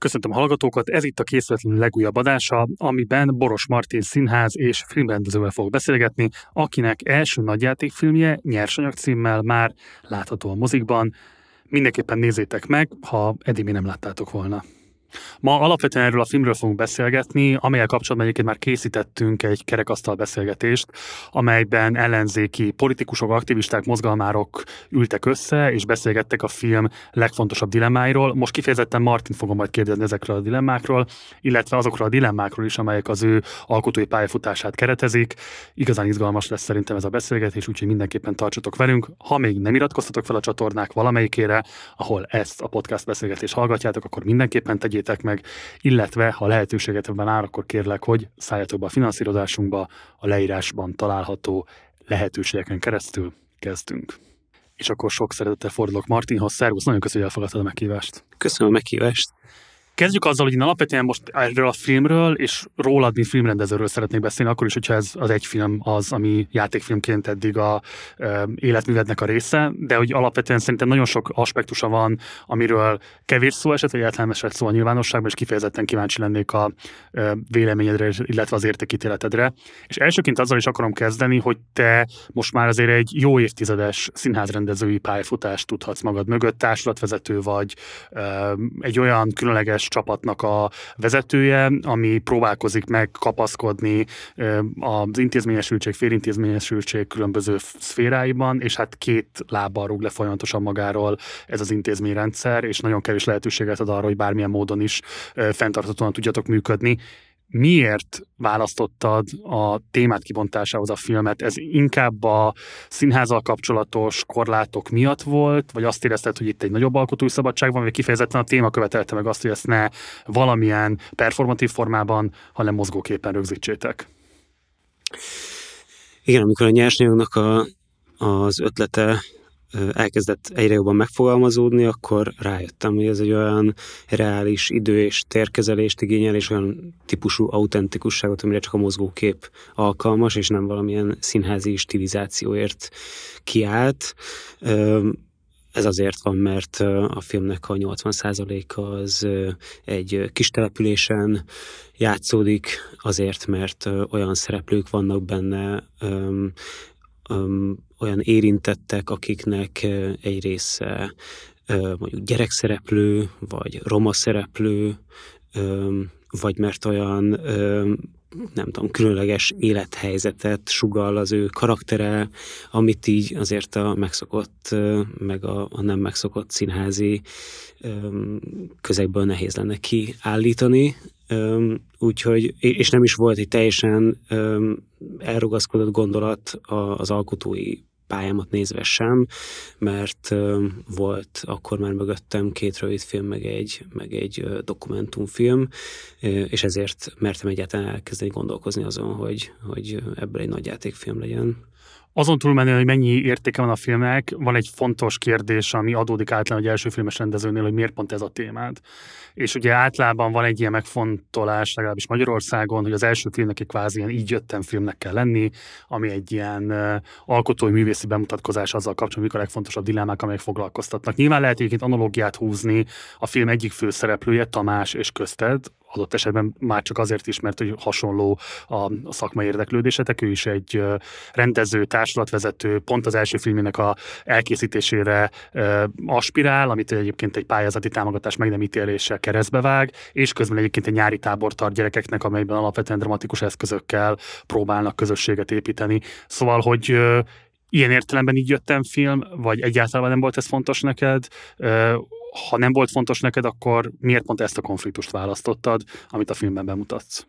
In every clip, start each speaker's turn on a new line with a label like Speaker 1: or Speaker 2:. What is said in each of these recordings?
Speaker 1: Köszöntöm a hallgatókat, ez itt a készületlen legújabb adása, amiben Boros Martin színház és filmrendezővel fog beszélgetni, akinek első nagyjátékfilmje Nyersanyag címmel már látható a mozikban. Mindenképpen nézzétek meg, ha eddig még nem láttátok volna. Ma alapvetően erről a filmről fogunk beszélgetni, amelyel kapcsolatban egyébként már készítettünk egy kerekasztal beszélgetést, amelyben ellenzéki politikusok, aktivisták, mozgalmárok ültek össze, és beszélgettek a film legfontosabb dilemmáiról. Most kifejezetten Martin fogom majd kérdezni ezekről a dilemmákról, illetve azokról a dilemmákról is, amelyek az ő alkotói pályafutását keretezik. Igazán izgalmas lesz szerintem ez a beszélgetés, úgyhogy mindenképpen tartsatok velünk. Ha még nem iratkoztatok fel a csatornák valamelyikére, ahol ezt a podcast beszélgetést hallgatjátok, akkor mindenképpen tegyétek tegyétek meg, illetve ha lehetőséget ebben áll, akkor kérlek, hogy szálljatok be a finanszírozásunkba, a leírásban található lehetőségeken keresztül kezdünk. És akkor sok szeretettel fordulok Martinhoz. Szervusz, nagyon köszönöm, hogy elfogadtad a meghívást.
Speaker 2: Köszönöm a meghívást.
Speaker 1: Kezdjük azzal, hogy én alapvetően most erről a filmről és rólad, mint filmrendezőről szeretnék beszélni, akkor is, hogyha ez az egy film az, ami játékfilmként eddig a e, életművednek a része, de hogy alapvetően szerintem nagyon sok aspektusa van, amiről kevés szó esett, vagy egyáltalán szó a nyilvánosságban, és kifejezetten kíváncsi lennék a e, véleményedre, illetve az értékítéletedre. És elsőként azzal is akarom kezdeni, hogy te most már azért egy jó évtizedes színházrendezői pályafutást tudhatsz magad mögött, társulatvezető vagy, e, egy olyan különleges csapatnak a vezetője, ami próbálkozik meg kapaszkodni az intézményesültség, félintézményesültség különböző szféráiban, és hát két lábbal rúg le folyamatosan magáról ez az intézményrendszer, és nagyon kevés lehetőséget ad arra, hogy bármilyen módon is fenntartatóan tudjatok működni miért választottad a témát kibontásához a filmet? Ez inkább a színházal kapcsolatos korlátok miatt volt, vagy azt érezted, hogy itt egy nagyobb alkotói szabadság van, vagy kifejezetten a téma követelte meg azt, hogy ezt ne valamilyen performatív formában, hanem mozgóképpen rögzítsétek?
Speaker 2: Igen, amikor a nyersanyagnak a, az ötlete elkezdett egyre jobban megfogalmazódni, akkor rájöttem, hogy ez egy olyan reális idő és térkezelést igényel, és olyan típusú autentikusságot, amire csak a mozgókép alkalmas, és nem valamilyen színházi stilizációért kiállt. Ez azért van, mert a filmnek a 80%-a az egy kis településen játszódik, azért, mert olyan szereplők vannak benne, olyan érintettek, akiknek egy része mondjuk gyerekszereplő, vagy roma szereplő, vagy mert olyan nem tudom, különleges élethelyzetet sugal az ő karaktere, amit így azért a megszokott, meg a, a nem megszokott színházi közegből nehéz lenne kiállítani. Úgyhogy, és nem is volt egy teljesen elrugaszkodott gondolat az alkotói pályámat nézve sem, mert volt akkor már mögöttem két rövidfilm, meg egy, meg egy dokumentumfilm, és ezért mertem egyáltalán elkezdeni gondolkozni azon, hogy, hogy ebből egy nagy játékfilm legyen.
Speaker 1: Azon túlmenően, hogy mennyi értéke van a filmnek, van egy fontos kérdés, ami adódik általában egy első filmes rendezőnél, hogy miért pont ez a témád. És ugye általában van egy ilyen megfontolás, legalábbis Magyarországon, hogy az első filmnek egy kvázi ilyen így jöttem filmnek kell lenni, ami egy ilyen alkotói művészi bemutatkozás azzal kapcsolatban, mik a legfontosabb dilemmák, amelyek foglalkoztatnak. Nyilván lehet egyébként analógiát húzni a film egyik főszereplője, Tamás és közted, adott esetben már csak azért is, mert hogy hasonló a, szakmai érdeklődésetek. Ő is egy rendező, társulatvezető, pont az első filmének a elkészítésére aspirál, amit egyébként egy pályázati támogatás meg nem ítéléssel keresztbe vág, és közben egyébként egy nyári tábor tart gyerekeknek, amelyben alapvetően dramatikus eszközökkel próbálnak közösséget építeni. Szóval, hogy ilyen értelemben így jöttem film, vagy egyáltalán nem volt ez fontos neked, ha nem volt fontos neked, akkor miért pont ezt a konfliktust választottad, amit a filmben bemutatsz?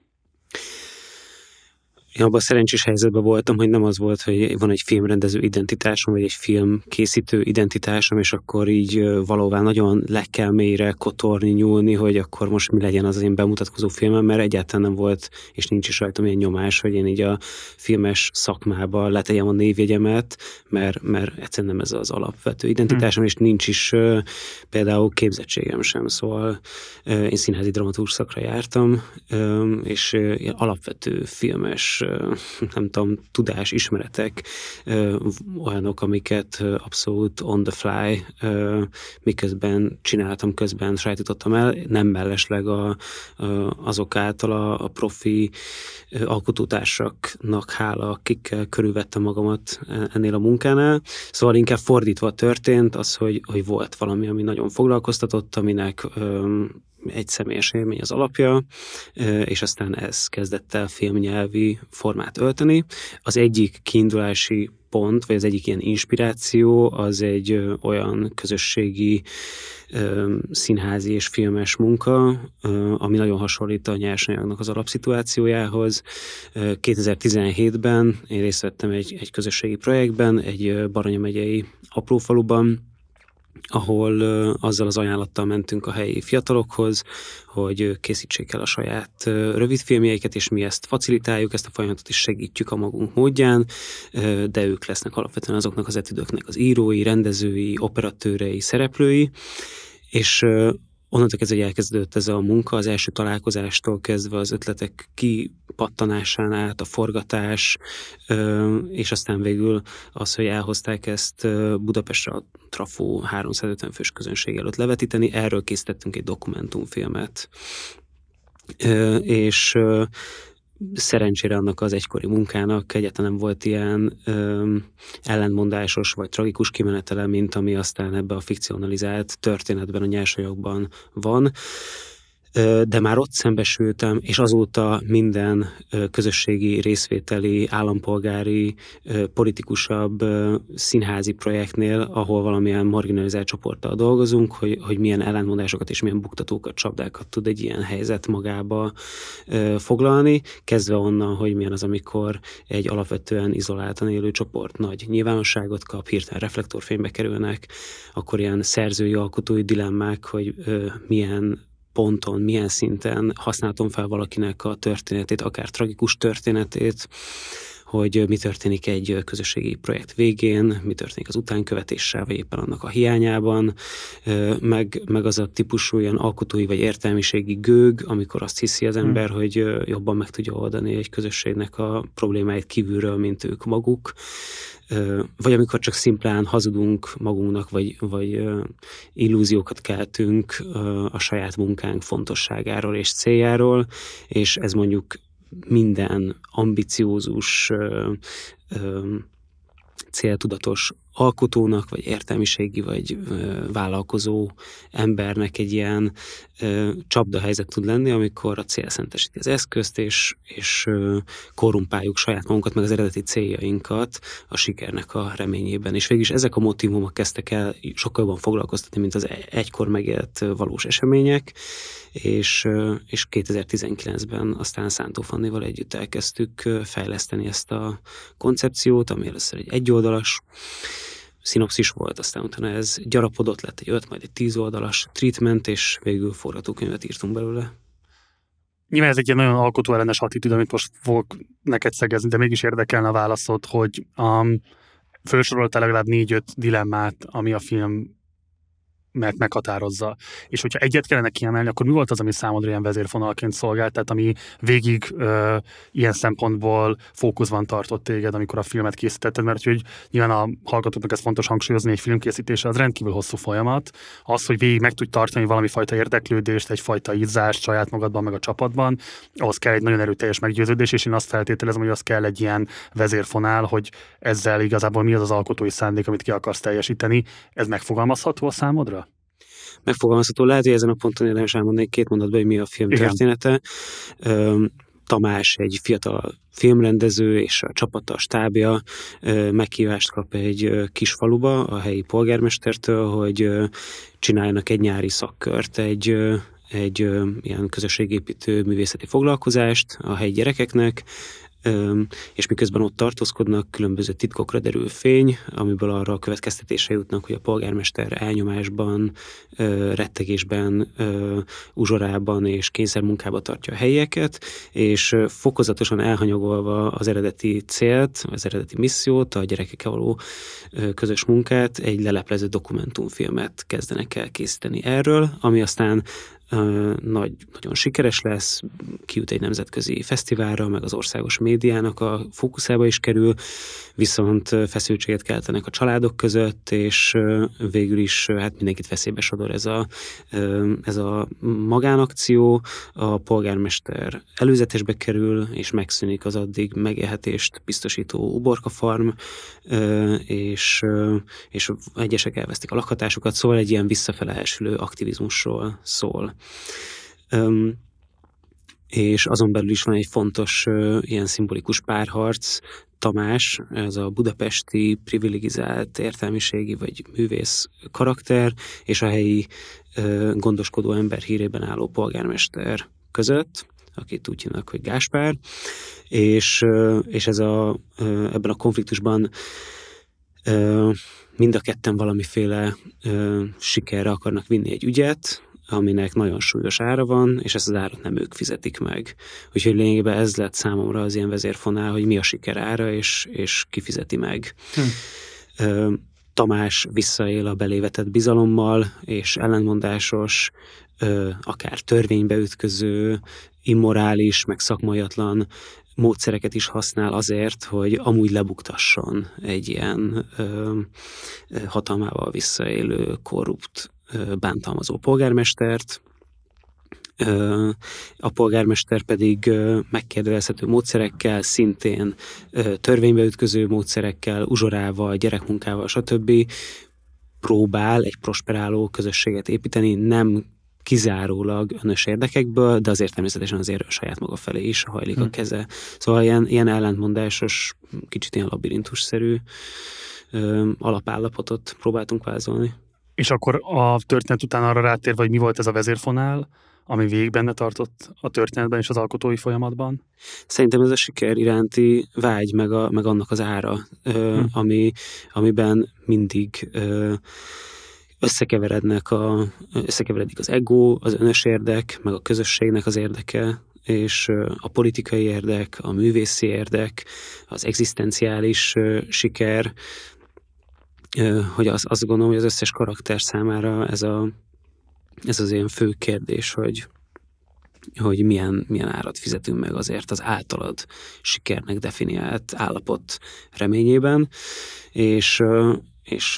Speaker 2: Én abban szerencsés helyzetben voltam, hogy nem az volt, hogy van egy filmrendező identitásom, vagy egy film készítő identitásom, és akkor így valóvá nagyon le kell mélyre kotorni, nyúlni, hogy akkor most mi legyen az, az én bemutatkozó filmem, mert egyáltalán nem volt, és nincs is rajtam ilyen nyomás, hogy én így a filmes szakmába letegyem a névjegyemet, mert, mert egyszerűen nem ez az alapvető identitásom, hmm. és nincs is például képzettségem sem, szóval én színházi dramaturg szakra jártam, és alapvető filmes és nem tudom, tudás, ismeretek olyanok, amiket abszolút on the fly, miközben csináltam, közben sajtítottam el, nem mellesleg a, azok által a, a profi alkotótársaknak hála, akikkel körülvettem magamat ennél a munkánál. Szóval inkább fordítva történt az, hogy, hogy volt valami, ami nagyon foglalkoztatott, aminek egy személyes élmény az alapja, és aztán ez kezdett el filmnyelvi formát ölteni. Az egyik kiindulási pont, vagy az egyik ilyen inspiráció, az egy olyan közösségi színházi és filmes munka, ami nagyon hasonlít a nyersanyagnak az alapszituációjához. 2017-ben én részt vettem egy, egy közösségi projektben, egy Baranya megyei aprófaluban, ahol azzal az ajánlattal mentünk a helyi fiatalokhoz, hogy készítsék el a saját rövidfilmjeiket, és mi ezt facilitáljuk, ezt a folyamatot is segítjük a magunk módján, de ők lesznek alapvetően azoknak az etüdöknek az írói, rendezői, operatőrei, szereplői, és onnantól kezdve, hogy elkezdődött ez a munka, az első találkozástól kezdve az ötletek kipattanásán át, a forgatás, és aztán végül az, hogy elhozták ezt Budapestre a Trafó 350 fős közönség előtt levetíteni, erről készítettünk egy dokumentumfilmet. És szerencsére annak az egykori munkának egyáltalán nem volt ilyen ö, ellentmondásos vagy tragikus kimenetele, mint ami aztán ebbe a fikcionalizált történetben, a nyersanyagban van de már ott szembesültem, és azóta minden közösségi, részvételi, állampolgári, politikusabb színházi projektnél, ahol valamilyen marginalizált csoporttal dolgozunk, hogy, hogy milyen ellentmondásokat és milyen buktatókat, csapdákat tud egy ilyen helyzet magába foglalni, kezdve onnan, hogy milyen az, amikor egy alapvetően izoláltan élő csoport nagy nyilvánosságot kap, hirtelen reflektorfénybe kerülnek, akkor ilyen szerzői, alkotói dilemmák, hogy milyen ponton, milyen szinten használtam fel valakinek a történetét, akár tragikus történetét, hogy mi történik egy közösségi projekt végén, mi történik az utánkövetéssel, vagy éppen annak a hiányában, meg, meg az a típusú ilyen alkotói vagy értelmiségi gőg, amikor azt hiszi az ember, hmm. hogy jobban meg tudja oldani egy közösségnek a problémáit kívülről, mint ők maguk vagy amikor csak szimplán hazudunk magunknak, vagy, vagy illúziókat keltünk a saját munkánk fontosságáról és céljáról, és ez mondjuk minden ambiciózus céltudatos alkotónak, vagy értelmiségi, vagy ö, vállalkozó embernek egy ilyen ö, csapdahelyzet tud lenni, amikor a cél szentesíti az eszközt, és, és ö, korrumpáljuk saját magunkat, meg az eredeti céljainkat a sikernek a reményében. És végig is ezek a motivumok kezdtek el sokkal jobban foglalkoztatni, mint az e-, egykor megélt valós események, és, és 2019-ben aztán Szántó Fannival együtt elkezdtük fejleszteni ezt a koncepciót, ami először egy egyoldalas szinopszis volt, aztán utána ez gyarapodott, lett egy öt, majd egy tíz oldalas treatment, és végül forgatókönyvet írtunk belőle.
Speaker 1: Nyilván ez egy ilyen nagyon alkotóellenes attitűd, amit most fogok neked szegezni, de mégis érdekelne a válaszod, hogy um, felsoroltál legalább négy-öt dilemmát, ami a film mert meghatározza. És hogyha egyet kellene kiemelni, akkor mi volt az, ami számodra ilyen vezérfonalként szolgált, tehát ami végig ö, ilyen szempontból fókuszban tartott téged, amikor a filmet készítetted, mert hogy nyilván a hallgatóknak ez fontos hangsúlyozni, egy filmkészítése az rendkívül hosszú folyamat. Az, hogy végig meg tudj tartani valami fajta érdeklődést, egyfajta ízást saját magadban, meg a csapatban, ahhoz kell egy nagyon erőteljes meggyőződés, és én azt feltételezem, hogy az kell egy ilyen vezérfonál, hogy ezzel igazából mi az az alkotói szándék, amit ki akarsz teljesíteni. Ez megfogalmazható a számodra?
Speaker 2: Megfogalmazható. Lehet, hogy ezen a ponton érdemes elmondani két mondatban, hogy mi a film Igen. története. Tamás egy fiatal filmrendező és a csapata, a stábja meghívást kap egy kis faluba a helyi polgármestertől, hogy csináljanak egy nyári szakkört, egy egy ilyen közösségépítő művészeti foglalkozást a helyi gyerekeknek, és miközben ott tartózkodnak, különböző titkokra derül fény, amiből arra a következtetése jutnak, hogy a polgármester elnyomásban, rettegésben, uzsorában és kényszermunkába tartja a helyeket, és fokozatosan elhanyagolva az eredeti célt, az eredeti missziót, a gyerekekkel való közös munkát, egy leleplező dokumentumfilmet kezdenek el készíteni erről, ami aztán nagy, nagyon sikeres lesz, kijut egy nemzetközi fesztiválra, meg az országos médiának a fókuszába is kerül, viszont feszültséget keltenek a családok között, és végül is hát mindenkit veszélybe sodor ez a, ez a magánakció, a polgármester előzetesbe kerül, és megszűnik az addig megélhetést biztosító uborka farm, és, és egyesek elvesztik a lakhatásukat, szóval egy ilyen visszafele aktivizmusról szól. És azon belül is van egy fontos ilyen szimbolikus párharc, Tamás, ez a budapesti privilegizált értelmiségi vagy művész karakter, és a helyi gondoskodó ember hírében álló polgármester között, akit úgy hívnak, hogy Gáspár, és, és ez a, ebben a konfliktusban mind a ketten valamiféle sikerre akarnak vinni egy ügyet, aminek nagyon súlyos ára van, és ezt az árat nem ők fizetik meg. Úgyhogy lényegében ez lett számomra az ilyen vezérfonál, hogy mi a siker ára, és, és ki fizeti meg. Hm. Tamás visszaél a belévetett bizalommal, és ellenmondásos, akár törvénybe ütköző, immorális, meg szakmaiatlan módszereket is használ azért, hogy amúgy lebuktasson egy ilyen ö, hatalmával visszaélő, korrupt, bántalmazó polgármestert, a polgármester pedig megkérdezhető módszerekkel, szintén törvénybe ütköző módszerekkel, uzsorával, gyerekmunkával, stb. próbál egy prosperáló közösséget építeni, nem kizárólag önös érdekekből, de azért természetesen azért saját maga felé is hajlik hmm. a hm. keze. Szóval ilyen, ilyen ellentmondásos, kicsit ilyen labirintusszerű ö, alapállapotot próbáltunk vázolni.
Speaker 1: És akkor a történet után arra rátérve, hogy mi volt ez a vezérfonál, ami végig benne tartott a történetben és az alkotói folyamatban?
Speaker 2: Szerintem ez a siker iránti vágy, meg, a, meg annak az ára, ö, hmm. ami, amiben mindig ö, összekeverednek a, összekeveredik az ego, az önös érdek, meg a közösségnek az érdeke, és a politikai érdek, a művészi érdek, az egzisztenciális siker, hogy az, azt gondolom, hogy az összes karakter számára ez, a, ez az ilyen fő kérdés, hogy, hogy milyen, milyen árat fizetünk meg azért az általad sikernek definiált állapot reményében, és, és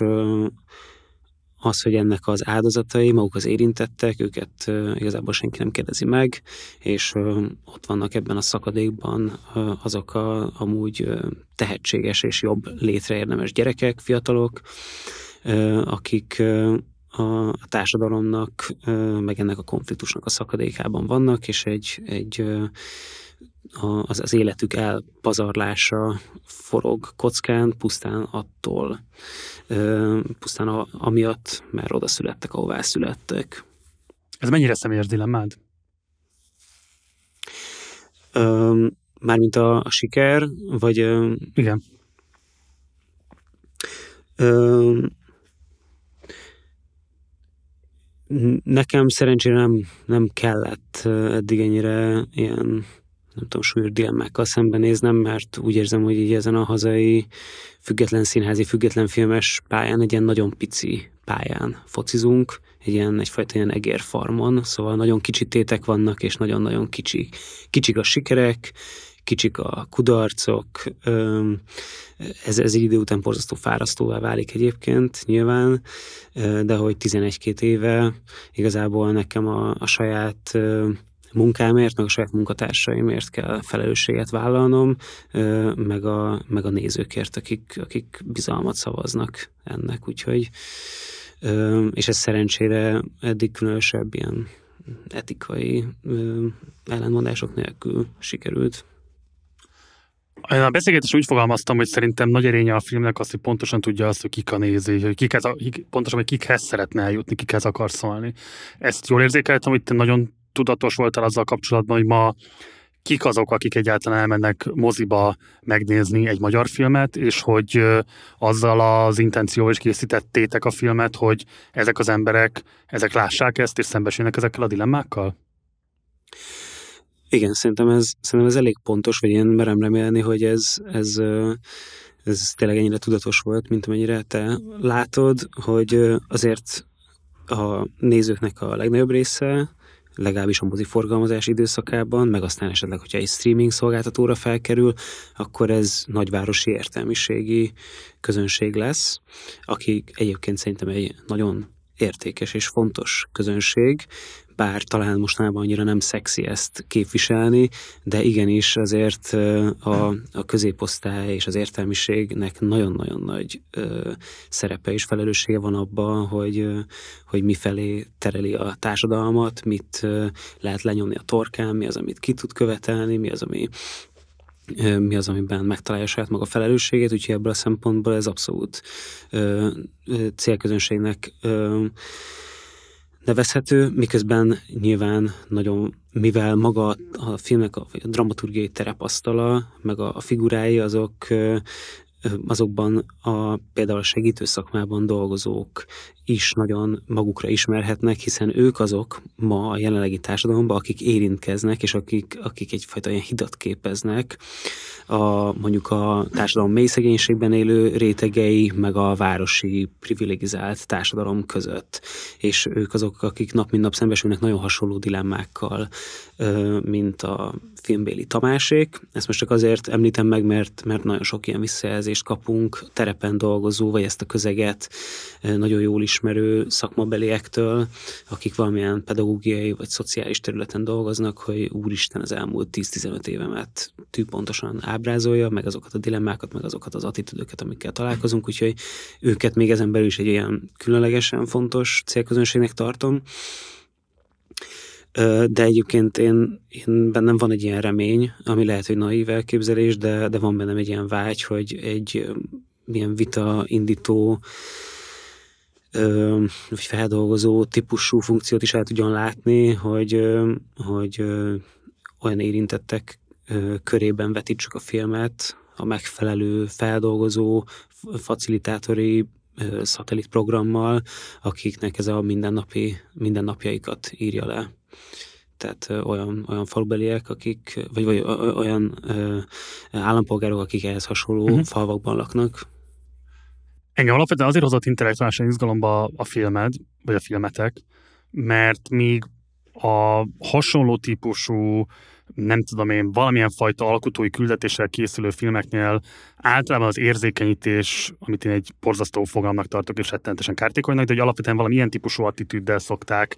Speaker 2: az, hogy ennek az áldozatai, maguk az érintettek, őket igazából senki nem kérdezi meg, és ott vannak ebben a szakadékban azok a amúgy tehetséges és jobb létre gyerekek, fiatalok, akik a társadalomnak, meg ennek a konfliktusnak a szakadékában vannak, és egy, egy az, az életük elpazarlása forog kockán, pusztán attól, pusztán a, amiatt, mert oda születtek, ahová születtek.
Speaker 1: Ez mennyire személyes dilemmád?
Speaker 2: Mármint a, a siker, vagy...
Speaker 1: Igen.
Speaker 2: nekem szerencsére nem, nem kellett eddig ennyire ilyen nem tudom, súlyos dilemmákkal szembenéznem, mert úgy érzem, hogy így ezen a hazai független színházi, független filmes pályán, egy ilyen nagyon pici pályán focizunk, egy ilyen, egyfajta ilyen egérfarmon, szóval nagyon kicsi tétek vannak, és nagyon-nagyon kicsi, kicsik a sikerek, kicsik a kudarcok, ez, ez egy idő után borzasztó fárasztóvá válik egyébként nyilván, de hogy 11-2 éve igazából nekem a, a saját munkámért, meg a saját munkatársaimért kell felelősséget vállalnom, meg a, meg a nézőkért, akik, akik bizalmat szavaznak ennek, úgyhogy és ez szerencsére eddig különösebb ilyen etikai ellenmondások nélkül sikerült.
Speaker 1: A beszélgetés úgy fogalmaztam, hogy szerintem nagy erénye a filmnek az, hogy pontosan tudja azt, hogy kik a néző, hogy kikhez, pontosan, hogy kikhez szeretne eljutni, kikhez akar szólni. Ezt jól érzékeltem, hogy te nagyon tudatos voltál azzal kapcsolatban, hogy ma kik azok, akik egyáltalán elmennek moziba megnézni egy magyar filmet, és hogy azzal az intencióval is készítettétek a filmet, hogy ezek az emberek, ezek lássák ezt, és szembesülnek ezekkel a dilemmákkal?
Speaker 2: Igen, szerintem ez, szerintem ez elég pontos, vagy én merem remélni, hogy ez, ez, ez tényleg ennyire tudatos volt, mint amennyire te látod, hogy azért a nézőknek a legnagyobb része legalábbis a moziforgalmazás időszakában, meg aztán esetleg, hogyha egy streaming szolgáltatóra felkerül, akkor ez nagyvárosi értelmiségi közönség lesz, akik egyébként szerintem egy nagyon értékes és fontos közönség, bár talán mostanában annyira nem szexi ezt képviselni, de igenis azért a, a középosztály és az értelmiségnek nagyon-nagyon nagy ö, szerepe és felelőssége van abban, hogy, hogy mifelé tereli a társadalmat, mit ö, lehet lenyomni a torkán, mi az, amit ki tud követelni, mi az, ami mi az, amiben megtalálja saját maga felelősségét, úgyhogy ebből a szempontból ez abszolút ö, ö, célközönségnek ö, nevezhető, miközben nyilván nagyon, mivel maga a filmnek a, dramaturgiai terepasztala, meg a, a figurái, azok azokban a például a segítő szakmában dolgozók is nagyon magukra ismerhetnek, hiszen ők azok ma a jelenlegi társadalomban, akik érintkeznek, és akik, akik egyfajta ilyen hidat képeznek a, mondjuk a társadalom mély szegénységben élő rétegei, meg a városi privilegizált társadalom között. És ők azok, akik nap mint nap szembesülnek nagyon hasonló dilemmákkal, mint a filmbéli Tamásék. Ezt most csak azért említem meg, mert, mert nagyon sok ilyen visszajelzést kapunk terepen dolgozó, vagy ezt a közeget nagyon jól ismerő szakmabeliektől, akik valamilyen pedagógiai vagy szociális területen dolgoznak, hogy úristen az elmúlt 10-15 évemet tűpontosan ábrázolja, meg azokat a dilemmákat, meg azokat az attitűdöket, amikkel találkozunk, úgyhogy őket még ezen belül is egy ilyen különlegesen fontos célközönségnek tartom. De egyébként én, én bennem van egy ilyen remény, ami lehet, hogy naív elképzelés, de, de van bennem egy ilyen vágy, hogy egy milyen vita indító vagy feldolgozó típusú funkciót is el tudjon látni, hogy, hogy olyan érintettek körében vetítsük a filmet, a megfelelő feldolgozó, facilitátori szatellitprogrammal, akiknek ez a mindennapi, mindennapjaikat írja le. Tehát olyan, olyan falubeliek, akik, vagy, vagy olyan ö, állampolgárok, akik ehhez hasonló uh-huh. falvakban laknak.
Speaker 1: Engem alapvetően azért hozott intellektuálisan izgalomba a filmed, vagy a filmetek, mert míg a hasonló típusú nem tudom én, valamilyen fajta alkotói küldetéssel készülő filmeknél általában az érzékenyítés, amit én egy porzasztó fogalmnak tartok, és rettenetesen kártékonynak, de hogy alapvetően valami ilyen típusú attitűddel szokták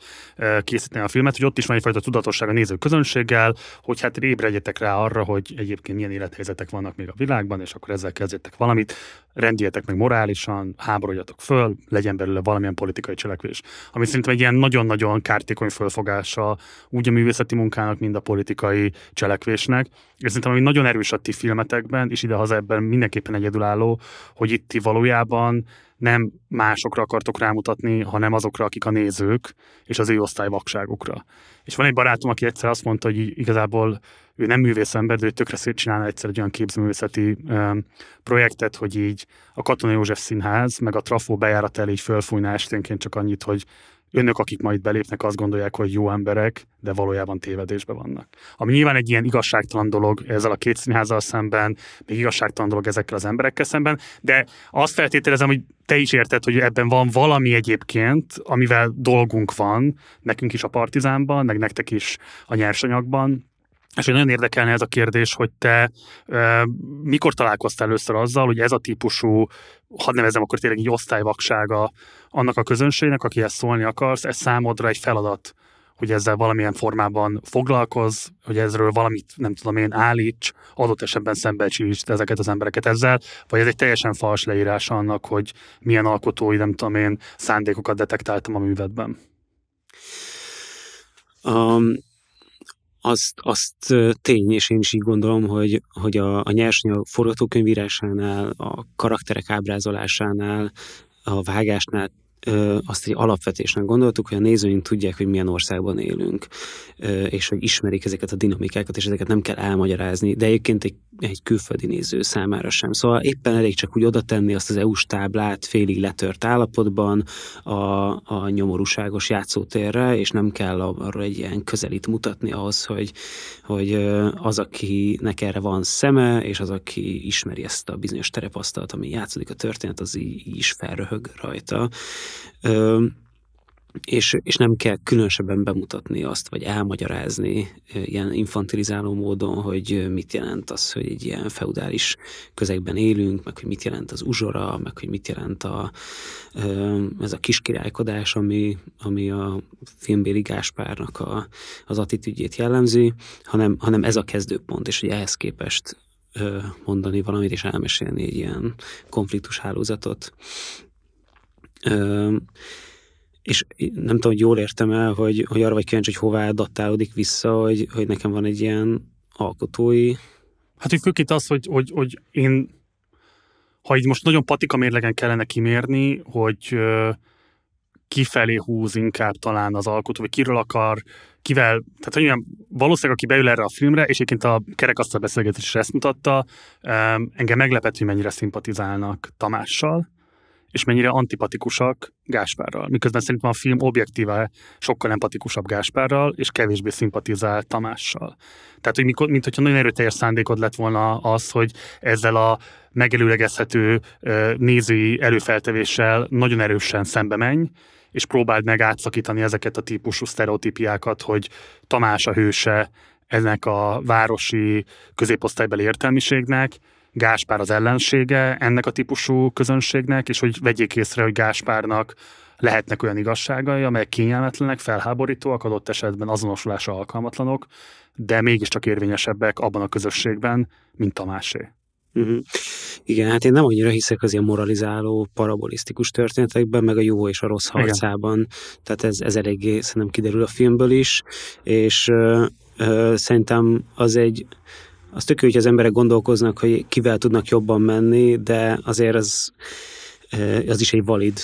Speaker 1: készíteni a filmet, hogy ott is van egyfajta tudatosság a néző közönséggel, hogy hát ébredjetek rá arra, hogy egyébként milyen élethelyzetek vannak még a világban, és akkor ezzel kezdjetek valamit, rendjetek meg morálisan, háborodjatok föl, legyen belőle valamilyen politikai cselekvés. Ami szerintem egy ilyen nagyon-nagyon kártékony fölfogása úgy a művészeti munkának, mint a politikai cselekvésnek. És szerintem ami nagyon erős a ti filmetekben, és idehaza ebben mindenképpen egyedülálló, hogy itt ti valójában nem másokra akartok rámutatni, hanem azokra, akik a nézők, és az ő osztályvakságukra. És van egy barátom, aki egyszer azt mondta, hogy igazából ő nem művész ember, de ő tökre szét csinálna egyszer egy olyan képzőművészeti um, projektet, hogy így a Katona József Színház, meg a Trafó bejárat el így fölfújná esténként csak annyit, hogy önök, akik majd belépnek, azt gondolják, hogy jó emberek, de valójában tévedésben vannak. Ami nyilván egy ilyen igazságtalan dolog ezzel a két színházzal szemben, még igazságtalan dolog ezekkel az emberekkel szemben, de azt feltételezem, hogy te is érted, hogy ebben van valami egyébként, amivel dolgunk van, nekünk is a Partizánban, meg nektek is a nyersanyagban, és nagyon érdekelne ez a kérdés, hogy te e, mikor találkoztál először azzal, hogy ez a típusú, hadd nevezem akkor tényleg egy osztályvaksága annak a közönségnek, akihez szólni akarsz, ez számodra egy feladat, hogy ezzel valamilyen formában foglalkoz, hogy ezről valamit, nem tudom én, állíts, adott esetben szembecsítsd ezeket az embereket ezzel, vagy ez egy teljesen fals leírás annak, hogy milyen alkotói, nem tudom én, szándékokat detektáltam a művedben?
Speaker 2: Um, azt, azt tény, és én is így gondolom, hogy, hogy a, a nyersanyag forgatókönyvírásánál, a karakterek ábrázolásánál, a vágásnál azt egy alapvetésnek gondoltuk, hogy a nézőink tudják, hogy milyen országban élünk, és hogy ismerik ezeket a dinamikákat, és ezeket nem kell elmagyarázni, de egyébként egy, egy külföldi néző számára sem. Szóval éppen elég csak úgy oda tenni azt az EU-s táblát félig letört állapotban a, a nyomorúságos játszótérre, és nem kell arra egy ilyen közelít mutatni ahhoz, hogy, hogy az, akinek erre van szeme, és az, aki ismeri ezt a bizonyos terepasztalt, ami játszódik a történet, az így is felröhög rajta. És, és nem kell különösebben bemutatni azt, vagy elmagyarázni ilyen infantilizáló módon, hogy mit jelent az, hogy egy ilyen feudális közegben élünk, meg hogy mit jelent az uzsora, meg hogy mit jelent a, ez a kiskirálykodás, ami, ami a filmbéli Gáspárnak a, az attitűdjét jellemzi, hanem, hanem ez a kezdőpont, és hogy ehhez képest mondani valamit, és elmesélni egy ilyen konfliktus hálózatot. És nem tudom, hogy jól értem el, hogy, hogy arra vagy kíváncsi, hogy hová adaptálódik vissza, hogy, hogy nekem van egy ilyen alkotói...
Speaker 1: Hát itt főként az, hogy, hogy, hogy én, ha így most nagyon patika mérlegen kellene kimérni, hogy kifelé húz inkább talán az alkotó, vagy kiről akar, kivel, tehát hogy olyan, valószínűleg aki beül erre a filmre, és egyébként a kerekasztal beszélgetés is ezt mutatta, engem meglepett, hogy mennyire szimpatizálnak Tamással, és mennyire antipatikusak Gáspárral. Miközben szerintem a film objektíve sokkal empatikusabb Gáspárral, és kevésbé szimpatizál Tamással. Tehát, hogy mikor, mint hogyha nagyon erőteljes szándékod lett volna az, hogy ezzel a megelőlegezhető nézői előfeltevéssel nagyon erősen szembe menj, és próbáld meg átszakítani ezeket a típusú sztereotípiákat, hogy Tamás a hőse ennek a városi középosztálybeli értelmiségnek, Gáspár az ellensége ennek a típusú közönségnek, és hogy vegyék észre, hogy Gáspárnak lehetnek olyan igazságai, amelyek kényelmetlenek, felháborítóak, adott esetben azonosulásra alkalmatlanok, de mégiscsak érvényesebbek abban a közösségben, mint Tamásé.
Speaker 2: Uh-huh. Igen, hát én nem annyira hiszek az ilyen moralizáló, parabolisztikus történetekben, meg a jó és a rossz harcában. Igen. Tehát ez, ez eléggé szerintem kiderül a filmből is, és ö, ö, szerintem az egy az tök hogy az emberek gondolkoznak, hogy kivel tudnak jobban menni, de azért az, az is egy valid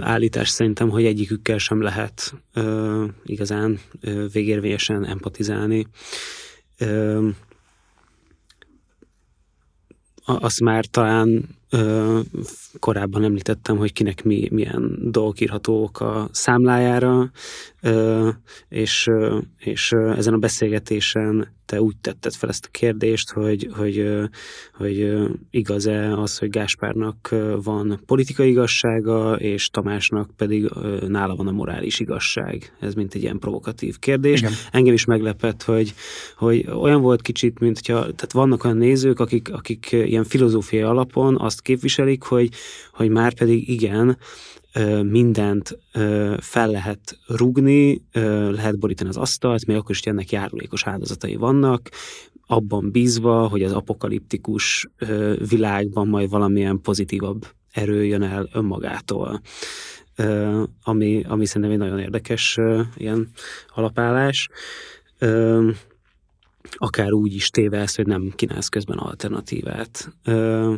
Speaker 2: állítás szerintem, hogy egyikükkel sem lehet igazán végérvényesen empatizálni. Azt már talán korábban említettem, hogy kinek mi, milyen dolgok írhatók a számlájára, és, és ezen a beszélgetésen te úgy tetted fel ezt a kérdést, hogy, hogy, hogy igaz-e az, hogy Gáspárnak van politikai igazsága, és Tamásnak pedig nála van a morális igazság. Ez mint egy ilyen provokatív kérdés. Igen. Engem is meglepett, hogy, hogy olyan volt kicsit, mint hogyha, tehát vannak olyan nézők, akik, akik ilyen filozófiai alapon azt képviselik, hogy, hogy már pedig igen, mindent fel lehet rugni, lehet borítani az asztalt, még akkor is ennek járulékos áldozatai vannak, abban bízva, hogy az apokaliptikus világban majd valamilyen pozitívabb erő jön el önmagától. Ami, ami szerintem egy nagyon érdekes ilyen alapállás akár úgy is téve ezt, hogy nem kínálsz közben alternatívát. Ö,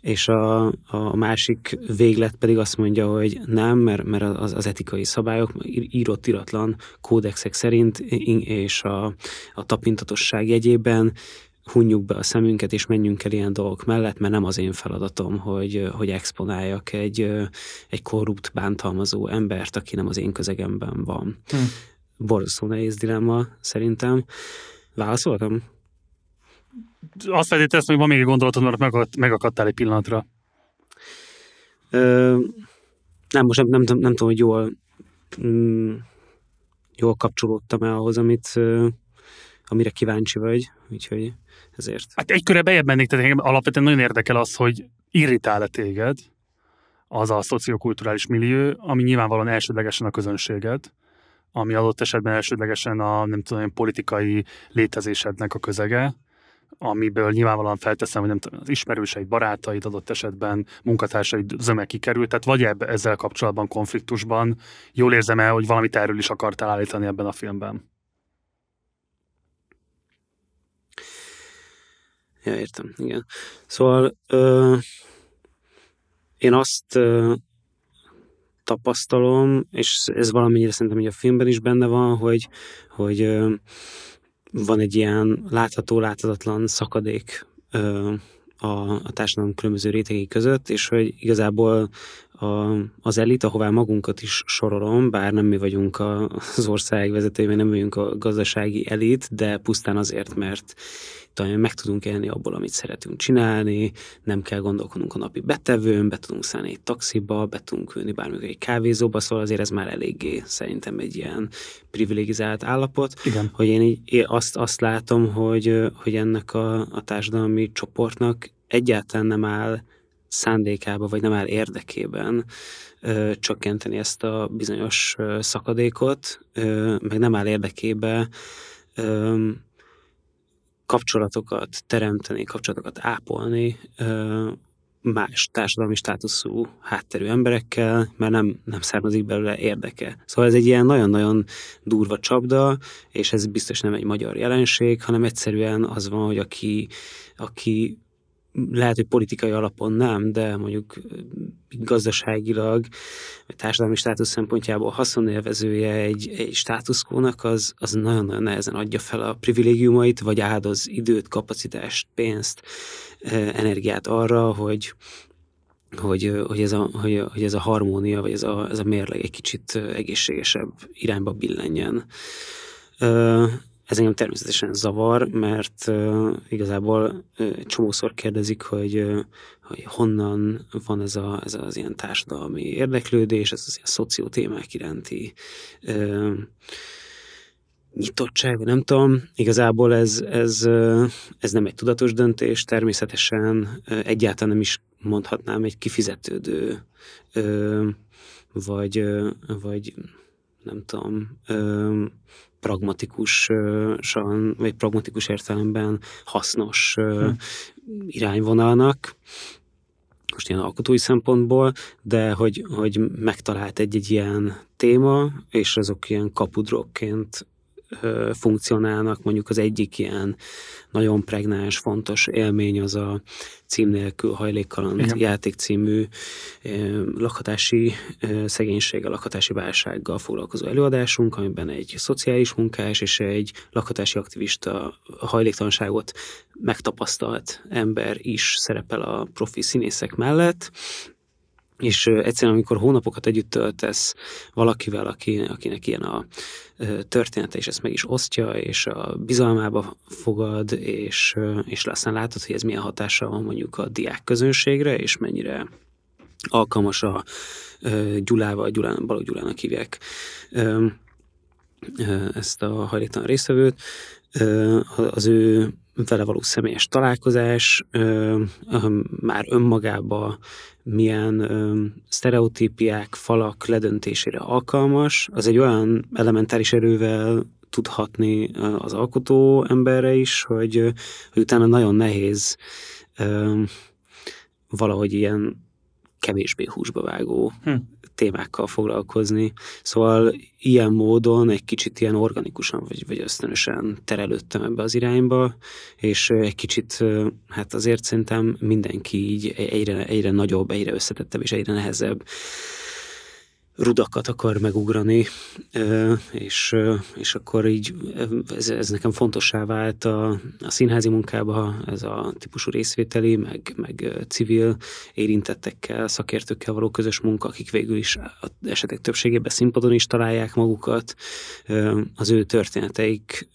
Speaker 2: és a, a másik véglet pedig azt mondja, hogy nem, mert, mert az, az etikai szabályok írott iratlan kódexek szerint és a, a tapintatosság jegyében hunjuk be a szemünket, és menjünk el ilyen dolgok mellett, mert nem az én feladatom, hogy, hogy exponáljak egy, egy korrupt, bántalmazó embert, aki nem az én közegemben van. Hm. Borzasztó nehéz dilemma, szerintem. Válaszoltam?
Speaker 1: Azt feltételeztem, hogy van még egy gondolatod, mert megakadt, megakadtál egy pillanatra.
Speaker 2: Ö, nem, most nem, nem, nem, nem tudom, hogy jól, mm, jól kapcsolódtam el ahhoz, amit, ö, amire kíváncsi vagy, úgyhogy ezért.
Speaker 1: Hát egy körre bejebb mennék, tehát engem alapvetően nagyon érdekel az, hogy irritál-e téged az a szociokulturális millió, ami nyilvánvalóan elsődlegesen a közönséged, ami adott esetben elsődlegesen a nem tudom, politikai létezésednek a közege, amiből nyilvánvalóan felteszem, hogy nem tudom, az ismerőseid, barátaid adott esetben, munkatársaid zöme kikerült, tehát vagy ebbe, ezzel kapcsolatban konfliktusban jól érzem el, hogy valamit erről is akartál állítani ebben a filmben.
Speaker 2: Ja, értem, igen. Szóval ö, én azt ö, tapasztalom, és ez valamennyire szerintem hogy a filmben is benne van, hogy, hogy van egy ilyen látható, láthatatlan szakadék a, a társadalom különböző rétegei között, és hogy igazából a, az elit, ahová magunkat is sorolom, bár nem mi vagyunk az ország vezetői, nem vagyunk a gazdasági elit, de pusztán azért, mert talán meg tudunk élni abból, amit szeretünk csinálni, nem kell gondolkodnunk a napi betevőn, be tudunk szállni egy taxiba, be tudunk ülni bármikor egy kávézóba, szóval azért ez már eléggé szerintem egy ilyen privilegizált állapot,
Speaker 1: Igen.
Speaker 2: hogy én így én azt, azt látom, hogy, hogy ennek a, a társadalmi csoportnak egyáltalán nem áll szándékába, vagy nem áll érdekében csökkenteni ezt a bizonyos szakadékot, ö, meg nem áll érdekébe kapcsolatokat teremteni, kapcsolatokat ápolni más társadalmi státuszú hátterű emberekkel, mert nem, nem származik belőle érdeke. Szóval ez egy ilyen nagyon-nagyon durva csapda, és ez biztos nem egy magyar jelenség, hanem egyszerűen az van, hogy aki, aki lehet, hogy politikai alapon nem, de mondjuk gazdaságilag, vagy társadalmi státusz szempontjából haszonélvezője egy, egy státuszkónak, az, az nagyon-nagyon nehezen adja fel a privilégiumait, vagy áldoz időt, kapacitást, pénzt, energiát arra, hogy, hogy, hogy, ez a, hogy, hogy ez a harmónia, vagy ez a, ez a mérleg egy kicsit egészségesebb irányba billenjen. Ez engem természetesen zavar, mert uh, igazából uh, csomószor kérdezik, hogy, uh, hogy honnan van ez, a, ez az ilyen társadalmi érdeklődés, ez az ilyen szociótémák iránti uh, nyitottság, nem tudom. Igazából ez, ez, ez nem egy tudatos döntés, természetesen egyáltalán nem is mondhatnám egy kifizetődő, vagy, vagy nem tudom, pragmatikusan, vagy pragmatikus értelemben hasznos hm. irányvonalnak, most ilyen alkotói szempontból, de hogy, hogy megtalált egy-egy ilyen téma, és azok ilyen kapudrokként funkcionálnak. Mondjuk az egyik ilyen nagyon pregnáns, fontos élmény az a cím nélkül hajlékkaland Igen. játék című lakhatási szegénységgel, lakhatási válsággal foglalkozó előadásunk, amiben egy szociális munkás és egy lakhatási aktivista hajléktalanságot megtapasztalt ember is szerepel a profi színészek mellett, és egyszerűen, amikor hónapokat együtt töltesz valakivel, aki, akinek ilyen a története, és ezt meg is osztja, és a bizalmába fogad, és, és aztán látod, hogy ez milyen hatása van mondjuk a diák közönségre, és mennyire alkalmas a Gyulával, Gyulán, Balogh Gyulának hívják ezt a hajléktalan résztvevőt, az ő vele való személyes találkozás már önmagába milyen sztereotípiák, falak ledöntésére alkalmas, az egy olyan elementáris erővel tudhatni az alkotó emberre is, hogy, hogy utána nagyon nehéz valahogy ilyen kevésbé húsba vágó hm témákkal foglalkozni. Szóval ilyen módon egy kicsit ilyen organikusan vagy, vagy ösztönösen terelődtem ebbe az irányba, és egy kicsit, hát azért szerintem mindenki így egyre, egyre nagyobb, egyre összetettebb és egyre nehezebb rudakat akar megugrani, és, és akkor így ez, ez nekem fontossá vált a, a színházi munkába, ez a típusú részvételi, meg, meg civil érintettekkel, szakértőkkel való közös munka, akik végül is a esetek többségében színpadon is találják magukat, az ő történeteik,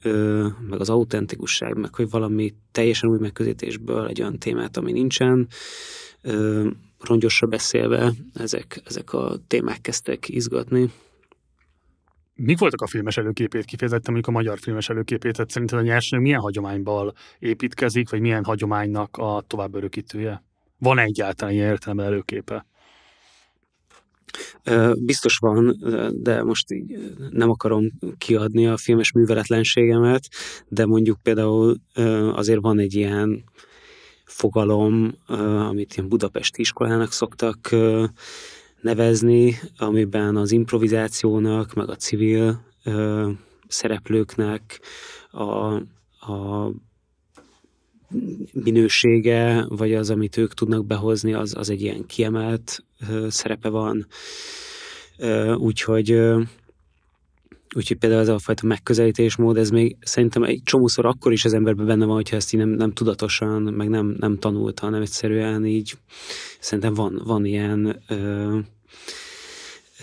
Speaker 2: meg az autentikusság, meg hogy valami teljesen új megközelítésből egy olyan témát, ami nincsen, rongyosra beszélve ezek, ezek a témák kezdtek izgatni.
Speaker 1: Mik voltak a filmes előképét kifejezetten, mondjuk a magyar filmes előképét? Tehát szerinted a nyersanyag milyen hagyományból építkezik, vagy milyen hagyománynak a tovább örökítője? Van egyáltalán ilyen értelemben előképe?
Speaker 2: Biztos van, de most így nem akarom kiadni a filmes műveletlenségemet, de mondjuk például azért van egy ilyen fogalom, amit ilyen budapesti iskolának szoktak nevezni, amiben az improvizációnak, meg a civil szereplőknek a, a minősége, vagy az, amit ők tudnak behozni, az, az egy ilyen kiemelt szerepe van. Úgyhogy Úgyhogy például ez a fajta megközelítésmód, ez még szerintem egy csomószor akkor is az emberben benne van, hogyha ezt így nem, nem tudatosan, meg nem, nem tanulta, hanem egyszerűen így szerintem van, van ilyen ö,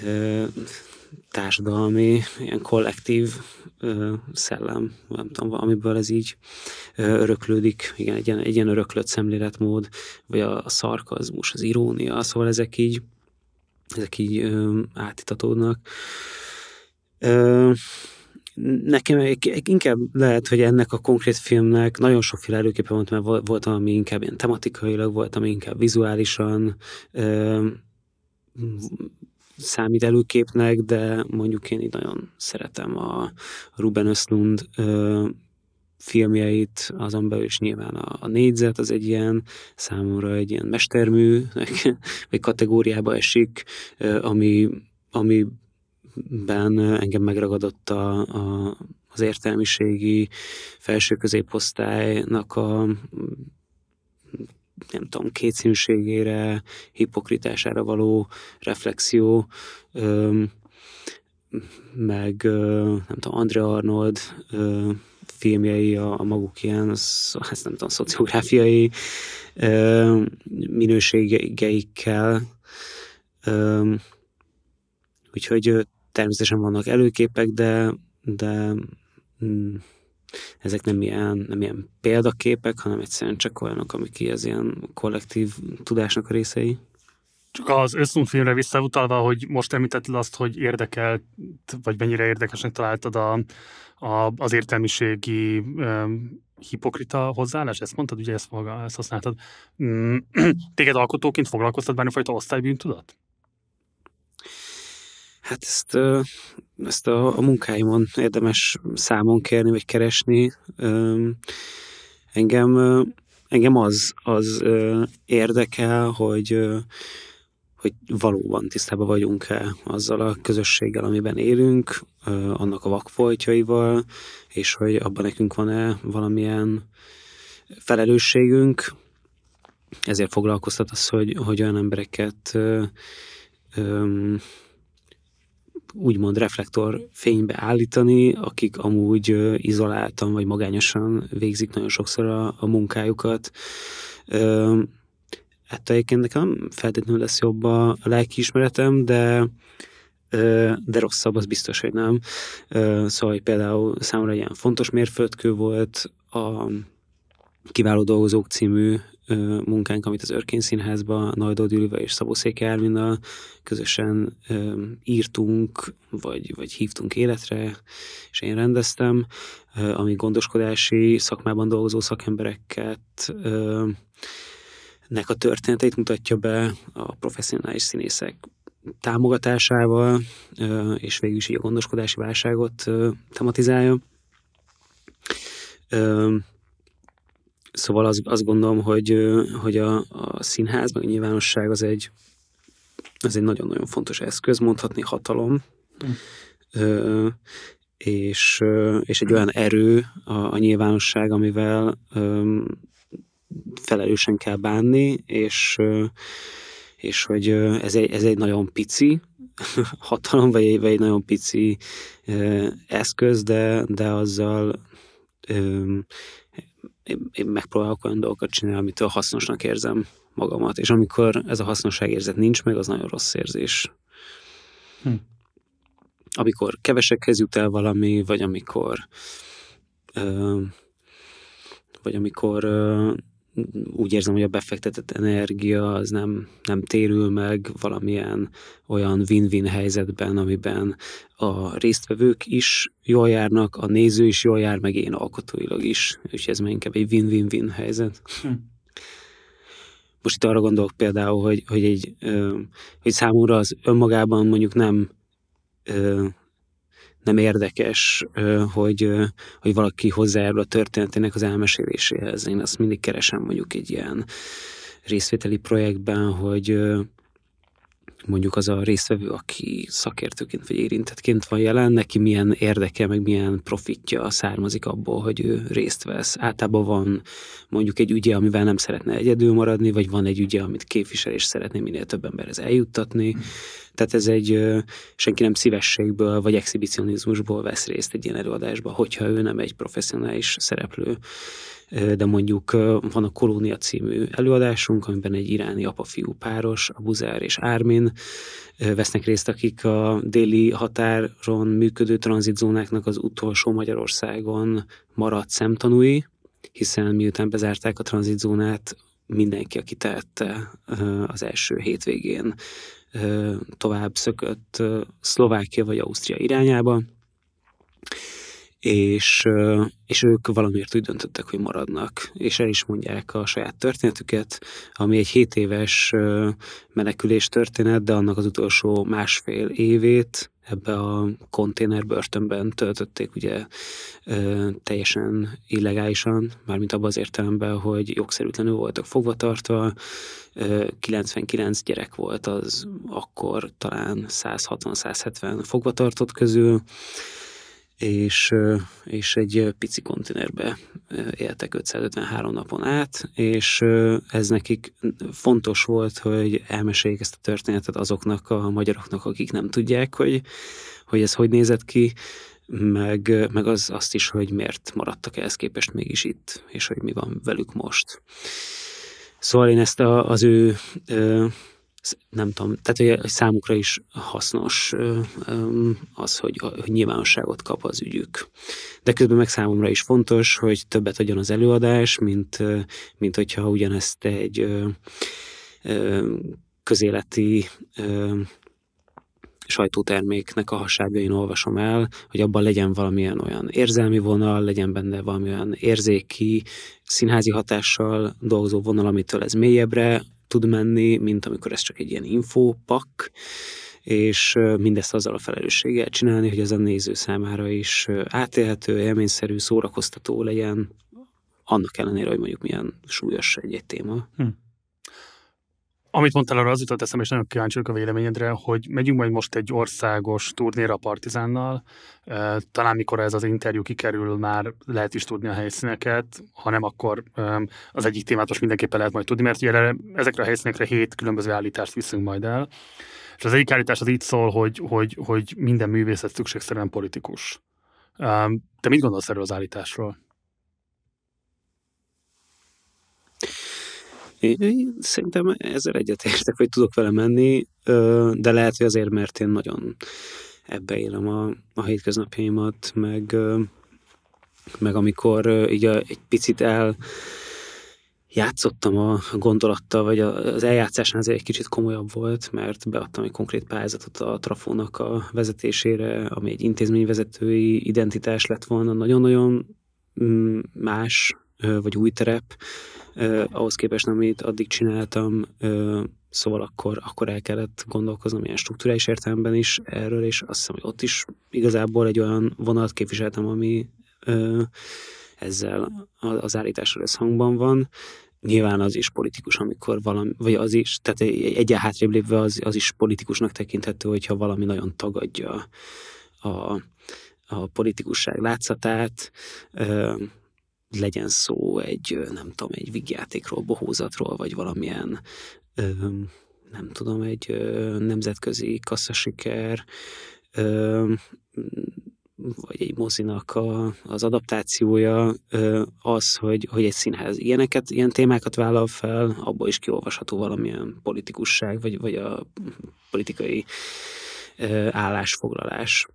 Speaker 2: ö, társadalmi, ilyen kollektív ö, szellem, nem tudom, amiből ez így ö, öröklődik, igen, egy ilyen, egy ilyen öröklött szemléletmód, vagy a, a szarkazmus, az irónia, szóval ezek így, ezek így ö, átitatódnak. Ö, nekem inkább lehet, hogy ennek a konkrét filmnek nagyon sokféle előképe volt, mert volt, ami inkább ilyen tematikailag, volt, ami inkább vizuálisan ö, számít előképnek, de mondjuk én így nagyon szeretem a Ruben Östlund ö, filmjeit, azon belül is nyilván a, a négyzet az egy ilyen, számomra egy ilyen mesterműnek, vagy kategóriába esik, ö, ami, amiben engem megragadott a, a, az értelmiségi felső középosztálynak a nem tudom, kétszínűségére, hipokritására való reflexió, meg nem tudom, Andrea Arnold filmjei a, a maguk ilyen, az, hát nem tudom, szociográfiai minőségeikkel. Úgyhogy természetesen vannak előképek, de, de mm, ezek nem ilyen, nem ilyen példaképek, hanem egyszerűen csak olyanok, amik az ilyen kollektív tudásnak a részei.
Speaker 1: Csak az Ösztund filmre visszautalva, hogy most említetted azt, hogy érdekel, vagy mennyire érdekesnek találtad a, a, az értelmiségi um, hipokrita hozzáállás, ezt mondtad, ugye ezt, ezt használtad. Mm, téged alkotóként foglalkoztat bármifajta osztálybűntudat?
Speaker 2: Hát ezt, ezt a, a munkáimon érdemes számon kérni, vagy keresni. Engem, engem az, az érdekel, hogy, hogy valóban tisztában vagyunk-e azzal a közösséggel, amiben élünk, annak a vakfoltjaival, és hogy abban nekünk van-e valamilyen felelősségünk. Ezért foglalkoztat az, hogy, hogy olyan embereket úgymond reflektor fénybe állítani, akik amúgy izoláltan vagy magányosan végzik nagyon sokszor a, a munkájukat. Hát egyébként nekem feltétlenül lesz jobb a, a lelkiismeretem, de de rosszabb, az biztos, hogy nem. Szóval például számomra ilyen fontos mérföldkő volt a Kiváló Dolgozók című munkánk, amit az Örkény Színházban Najdó Gyurival és Szabó Széke közösen írtunk, vagy, vagy hívtunk életre, és én rendeztem, ami gondoskodási szakmában dolgozó szakembereket nek a történeteit mutatja be a professzionális színészek támogatásával, és végül is így a gondoskodási válságot tematizálja. Szóval az, azt gondolom, hogy, hogy a, a színház, meg a nyilvánosság az egy, az egy nagyon-nagyon fontos eszköz, mondhatni hatalom, mm. ö, és, és egy olyan erő a, a nyilvánosság, amivel ö, felelősen kell bánni, és, és hogy ez egy, ez egy nagyon pici hatalom, vagy egy, vagy egy nagyon pici eszköz, de, de azzal én, én megpróbálok olyan dolgokat csinálni, amitől hasznosnak érzem magamat. És amikor ez a hasznosságérzet nincs meg, az nagyon rossz érzés. Hm. Amikor kevesekhez jut el valami, vagy amikor ö, vagy amikor ö, úgy érzem, hogy a befektetett energia az nem, nem térül meg valamilyen olyan win-win helyzetben, amiben a résztvevők is jól járnak, a néző is jól jár, meg én alkotóilag is, és ez már inkább egy win-win-win helyzet. Hm. Most itt arra gondolok például, hogy, hogy, egy, hogy számomra az önmagában mondjuk nem nem érdekes, hogy, hogy valaki hozzájárul a történetének az elmeséléséhez. Én azt mindig keresem mondjuk egy ilyen részvételi projektben, hogy mondjuk az a résztvevő, aki szakértőként vagy érintettként van jelen, neki milyen érdeke, meg milyen profitja származik abból, hogy ő részt vesz. Általában van mondjuk egy ügye, amivel nem szeretne egyedül maradni, vagy van egy ügye, amit képvisel, és szeretné minél több emberhez eljuttatni. Hmm. Tehát ez egy, senki nem szívességből, vagy exhibicionizmusból vesz részt egy ilyen előadásba, hogyha ő nem egy professzionális szereplő de mondjuk van a Kolónia című előadásunk, amiben egy iráni apa-fiú a Buzár és Ármin vesznek részt, akik a déli határon működő tranzitzónáknak az utolsó Magyarországon maradt szemtanúi, hiszen miután bezárták a tranzitzónát, mindenki, aki tehette az első hétvégén tovább szökött Szlovákia vagy Ausztria irányába, és, és ők valamiért úgy döntöttek, hogy maradnak, és el is mondják a saját történetüket, ami egy 7 éves menekülés történet, de annak az utolsó másfél évét ebbe a konténer börtönben töltötték ugye teljesen illegálisan, mármint abban az értelemben, hogy jogszerűtlenül voltak fogvatartva, 99 gyerek volt az akkor talán 160-170 fogvatartott közül, és, és egy pici konténerbe éltek 553 napon át, és ez nekik fontos volt, hogy elmeséljék ezt a történetet azoknak a magyaroknak, akik nem tudják, hogy, hogy ez hogy nézett ki, meg, meg az, azt is, hogy miért maradtak ehhez képest mégis itt, és hogy mi van velük most. Szóval én ezt a, az ő nem tudom, tehát hogy számukra is hasznos az, hogy, hogy nyilvánosságot kap az ügyük. De közben meg számomra is fontos, hogy többet adjon az előadás, mint, mint hogyha ugyanezt egy közéleti sajtóterméknek a hasábjain olvasom el, hogy abban legyen valamilyen olyan érzelmi vonal, legyen benne valamilyen érzéki, színházi hatással dolgozó vonal, amitől ez mélyebbre tud menni, mint amikor ez csak egy ilyen infópak, és mindezt azzal a felelősséggel csinálni, hogy ez a néző számára is átélhető, élményszerű, szórakoztató legyen, annak ellenére, hogy mondjuk milyen súlyos egy-egy téma. Hm.
Speaker 1: Amit mondtál, arra az jutott eszembe, és nagyon kíváncsi a véleményedre, hogy megyünk majd most egy országos turnéra a Partizánnal. Talán mikor ez az interjú kikerül, már lehet is tudni a helyszíneket, ha nem, akkor az egyik témát most mindenképpen lehet majd tudni, mert ugye ezekre a helyszínekre hét különböző állítást viszünk majd el. És az egyik állítás az így szól, hogy, hogy, hogy minden művészet szükségszerűen politikus. Te mit gondolsz erről az állításról?
Speaker 2: Én szerintem ezzel egyetértek, hogy tudok vele menni, de lehet, hogy azért, mert én nagyon ebbe élem a, a hétköznapjaimat, meg, meg amikor így a, egy picit el játszottam a gondolattal, vagy az eljátszásnál azért egy kicsit komolyabb volt, mert beadtam egy konkrét pályázatot a Trafónak a vezetésére, ami egy intézményvezetői identitás lett volna, nagyon-nagyon mm, más, vagy új terep, ahhoz képest, amit addig csináltam, szóval akkor, akkor el kellett gondolkoznom ilyen struktúrális értelemben is erről, és azt hiszem, hogy ott is igazából egy olyan vonalat képviseltem, ami ezzel az állítással összhangban van. Nyilván az is politikus, amikor valami, vagy az is, tehát egyen hátrébb lépve az, az is politikusnak tekinthető, hogyha valami nagyon tagadja a, a politikusság látszatát, legyen szó egy, nem tudom, egy vigjátékról, bohózatról, vagy valamilyen, nem tudom, egy nemzetközi kasszasiker, vagy egy mozinak a, az adaptációja az, hogy, hogy egy színház ilyeneket, ilyen témákat vállal fel, abból is kiolvasható valamilyen politikusság, vagy, vagy a politikai állásfoglalás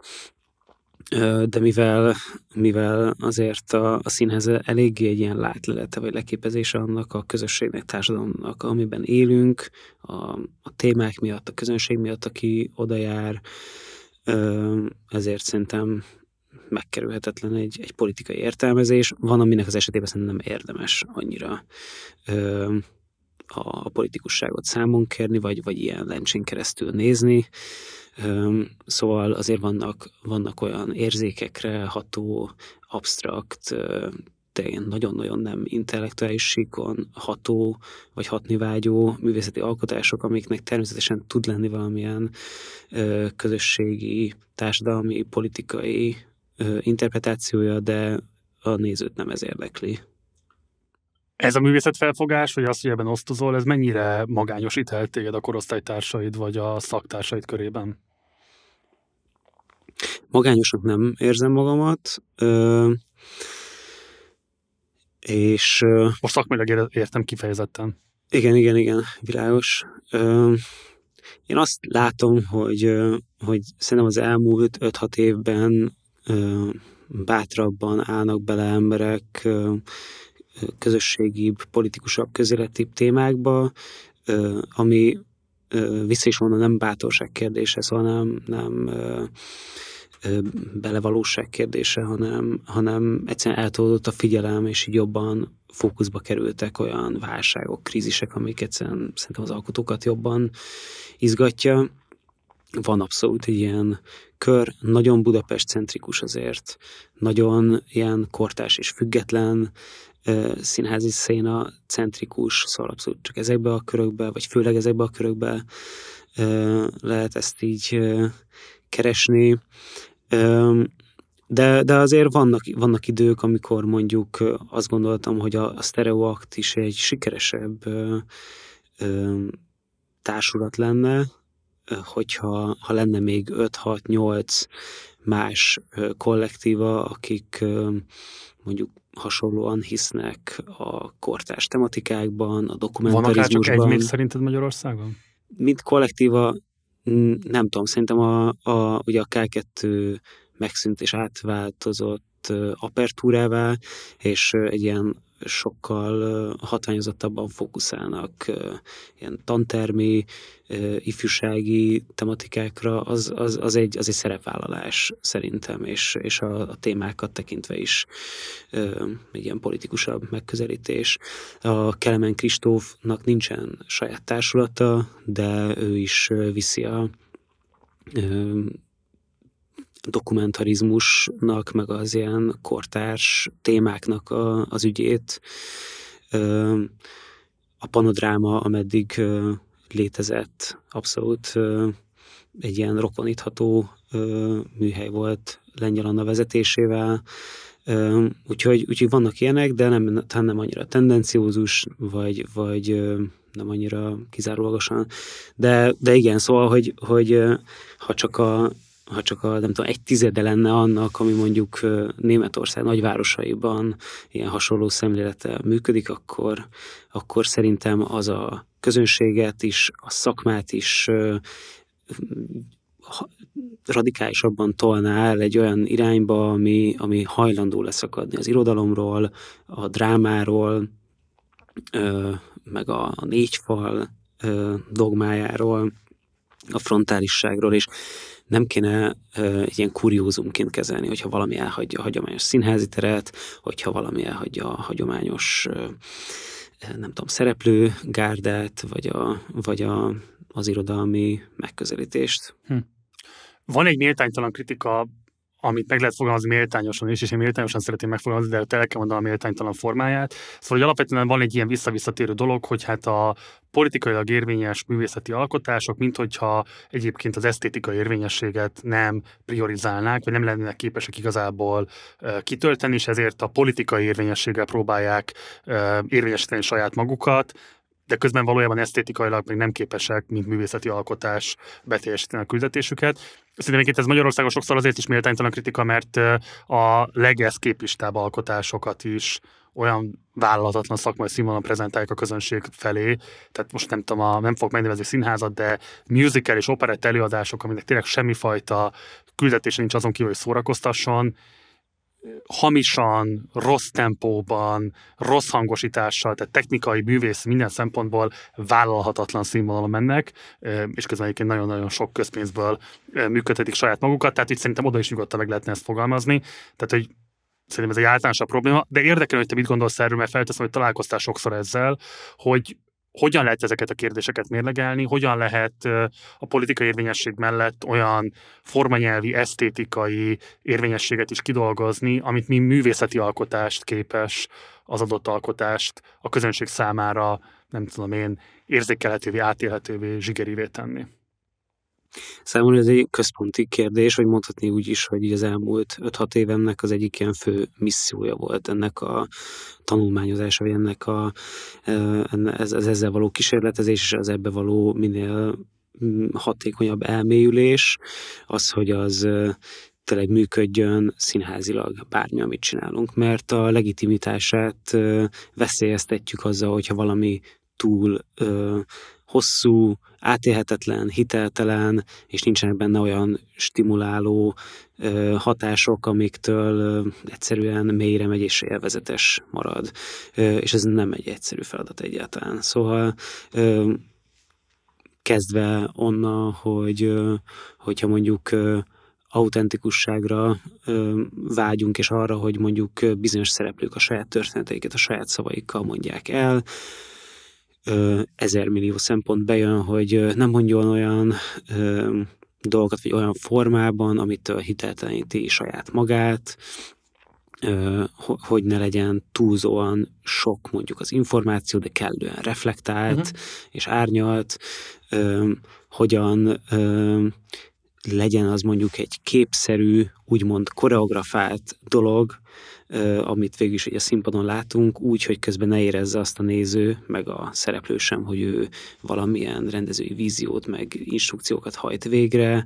Speaker 2: de mivel, mivel azért a, a színház eléggé egy ilyen látlelete vagy leképezése annak a közösségnek, társadalomnak, amiben élünk, a, a témák miatt, a közönség miatt, aki oda jár, ezért szerintem megkerülhetetlen egy, egy politikai értelmezés. Van, aminek az esetében szerintem nem érdemes annyira a, a politikusságot számon kérni, vagy, vagy ilyen lencsén keresztül nézni. Szóval azért vannak, vannak olyan érzékekre ható, absztrakt ilyen nagyon-nagyon nem intellektuális síkon ható, vagy hatni vágyó művészeti alkotások, amiknek természetesen tud lenni valamilyen ö, közösségi, társadalmi, politikai ö, interpretációja, de a nézőt nem ez érdekli.
Speaker 1: Ez a művészet felfogás, vagy az, hogy ebben osztozol, ez mennyire magányosít el téged a korosztálytársaid, vagy a szaktársaid körében?
Speaker 2: Magányosnak nem érzem magamat, ö, és...
Speaker 1: Most szakmailag értem kifejezetten.
Speaker 2: Igen, igen, igen, világos. Ö, én azt látom, hogy, hogy szerintem az elmúlt 5-6 évben bátrabban állnak bele emberek közösségi, politikusabb, közéletibb témákba, ami vissza is mondom, nem bátorság kérdése, szóval nem, nem belevalóság kérdése, hanem, hanem egyszerűen eltolódott a figyelem, és így jobban fókuszba kerültek olyan válságok, krízisek, amik egyszerűen szerintem az alkotókat jobban izgatja. Van abszolút egy ilyen kör, nagyon Budapest-centrikus azért, nagyon ilyen kortás és független, színházi széna centrikus, szóval abszolút csak ezekbe a körökbe, vagy főleg ezekbe a körökbe lehet ezt így keresni. De, de azért vannak, vannak idők, amikor mondjuk azt gondoltam, hogy a, a Stereoact is egy sikeresebb ö, ö, társulat lenne, hogyha ha lenne még 5-6-8 más kollektíva, akik mondjuk hasonlóan hisznek a kortárs tematikákban, a dokumentarizmusban. Van akár
Speaker 1: csak egy még szerinted Magyarországon?
Speaker 2: Mint kollektíva, nem tudom, szerintem a, a, ugye a K2 megszűnt és átváltozott apertúrává, és egy ilyen sokkal hatványozottabban fókuszálnak ilyen tantermi, ifjúsági tematikákra, az, az, az, egy, az egy szerepvállalás szerintem, és, és a, a témákat tekintve is egy ilyen politikusabb megközelítés. A Kelemen Kristófnak nincsen saját társulata, de ő is viszi a dokumentarizmusnak, meg az ilyen kortárs témáknak a, az ügyét. A panodráma, ameddig létezett, abszolút egy ilyen rokonítható műhely volt Lengyel Anna vezetésével, úgyhogy, úgyhogy vannak ilyenek, de nem, nem annyira tendenciózus, vagy, vagy nem annyira kizárólagosan. De, de igen, szóval, hogy, hogy ha csak a, ha csak a, nem tudom, egy tizede lenne annak, ami mondjuk Németország nagyvárosaiban ilyen hasonló szemlélete működik, akkor, akkor szerintem az a közönséget is, a szakmát is radikálisabban tolná el egy olyan irányba, ami, ami hajlandó leszakadni az irodalomról, a drámáról, meg a, négyfal dogmájáról, a frontálisságról, és nem kéne egy ilyen kuriózumként kezelni, hogyha valami elhagyja a hagyományos színházi teret, hogyha valami elhagyja a hagyományos nem tudom, szereplő gárdát, vagy, a, vagy a, az irodalmi megközelítést. Hm.
Speaker 1: Van egy méltánytalan kritika amit meg lehet fogalmazni méltányosan is, és én méltányosan szeretném megfogalmazni, de el kell mondani a méltánytalan formáját. Szóval, hogy alapvetően van egy ilyen visszavisszatérő dolog, hogy hát a politikailag érvényes művészeti alkotások, mint hogyha egyébként az esztétikai érvényességet nem priorizálnák, vagy nem lennének képesek igazából kitölteni, és ezért a politikai érvényességgel próbálják érvényesíteni saját magukat, de közben valójában esztétikailag még nem képesek, mint művészeti alkotás beteljesíteni a küldetésüket. Szerintem ez Magyarországon sokszor azért is méltánytalan kritika, mert a legeszképistább alkotásokat is olyan vállalatatlan szakmai színvonalon prezentálják a közönség felé. Tehát most nem tudom, a, nem fogok megnevezni színházat, de musical és operett előadások, aminek tényleg semmifajta küldetése nincs azon kívül, hogy szórakoztasson, hamisan, rossz tempóban, rossz hangosítással, tehát technikai, művész, minden szempontból vállalhatatlan színvonalon mennek, és közben egyébként nagyon-nagyon sok közpénzből működtetik saját magukat, tehát itt szerintem oda is nyugodtan meg lehetne ezt fogalmazni. Tehát, hogy szerintem ez egy általánosabb probléma, de érdekel, hogy te mit gondolsz erről, mert felteszem, hogy találkoztál sokszor ezzel, hogy hogyan lehet ezeket a kérdéseket mérlegelni, hogyan lehet a politikai érvényesség mellett olyan formanyelvi, esztétikai érvényességet is kidolgozni, amit mi művészeti alkotást képes, az adott alkotást a közönség számára, nem tudom én, érzékelhetővé, átélhetővé, zsigerivé tenni.
Speaker 2: Számomra ez egy központi kérdés, vagy mondhatni úgy is, hogy az elmúlt 5-6 évemnek az egyik ilyen fő missziója volt ennek a tanulmányozása, vagy ennek a, ez, ez ezzel való kísérletezés, és az ebbe való minél mm, hatékonyabb elmélyülés, az, hogy az tényleg működjön színházilag bármi, amit csinálunk, mert a legitimitását veszélyeztetjük azzal, hogyha valami túl hosszú, átélhetetlen, hiteltelen, és nincsenek benne olyan stimuláló ö, hatások, amiktől ö, egyszerűen mélyre megy és élvezetes marad. Ö, és ez nem egy egyszerű feladat egyáltalán. Szóval ö, kezdve onna, hogy ö, hogyha ö, autentikusságra vágyunk, és arra, hogy mondjuk bizonyos szereplők a saját történeteiket a saját szavaikkal mondják el, ezer millió szempont bejön, hogy nem mondjon olyan ö, dolgokat, vagy olyan formában, amitől hitelteleníti saját magát, ö, hogy ne legyen túlzóan sok mondjuk az információ, de kellően reflektált uh-huh. és árnyalt, ö, hogyan ö, legyen az mondjuk egy képszerű, úgymond koreografált dolog, amit végül is a színpadon látunk, úgy, hogy közben ne érezze azt a néző, meg a szereplő sem, hogy ő valamilyen rendezői víziót, meg instrukciókat hajt végre,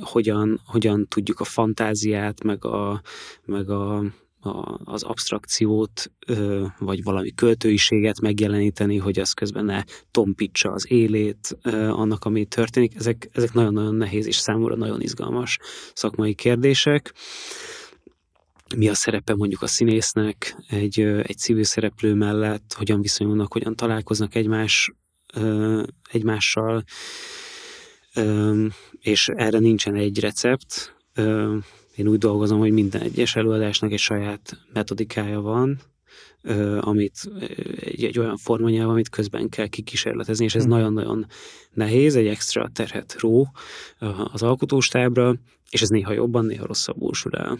Speaker 2: hogyan, hogyan tudjuk a fantáziát, meg a, meg a a, az abstrakciót, ö, vagy valami költőiséget megjeleníteni, hogy az közben ne tompítsa az élét ö, annak, ami történik. Ezek, ezek nagyon-nagyon nehéz és számomra nagyon izgalmas szakmai kérdések. Mi a szerepe mondjuk a színésznek egy, egy civil szereplő mellett, hogyan viszonyulnak, hogyan találkoznak egymás, ö, egymással, ö, és erre nincsen egy recept, én úgy dolgozom, hogy minden egyes előadásnak egy saját metodikája van, amit egy, egy olyan formanyelv, amit közben kell kikísérletezni, és ez hm. nagyon-nagyon nehéz, egy extra terhet ró az alkotóstábra, és ez néha jobban, néha rosszabbul sül el.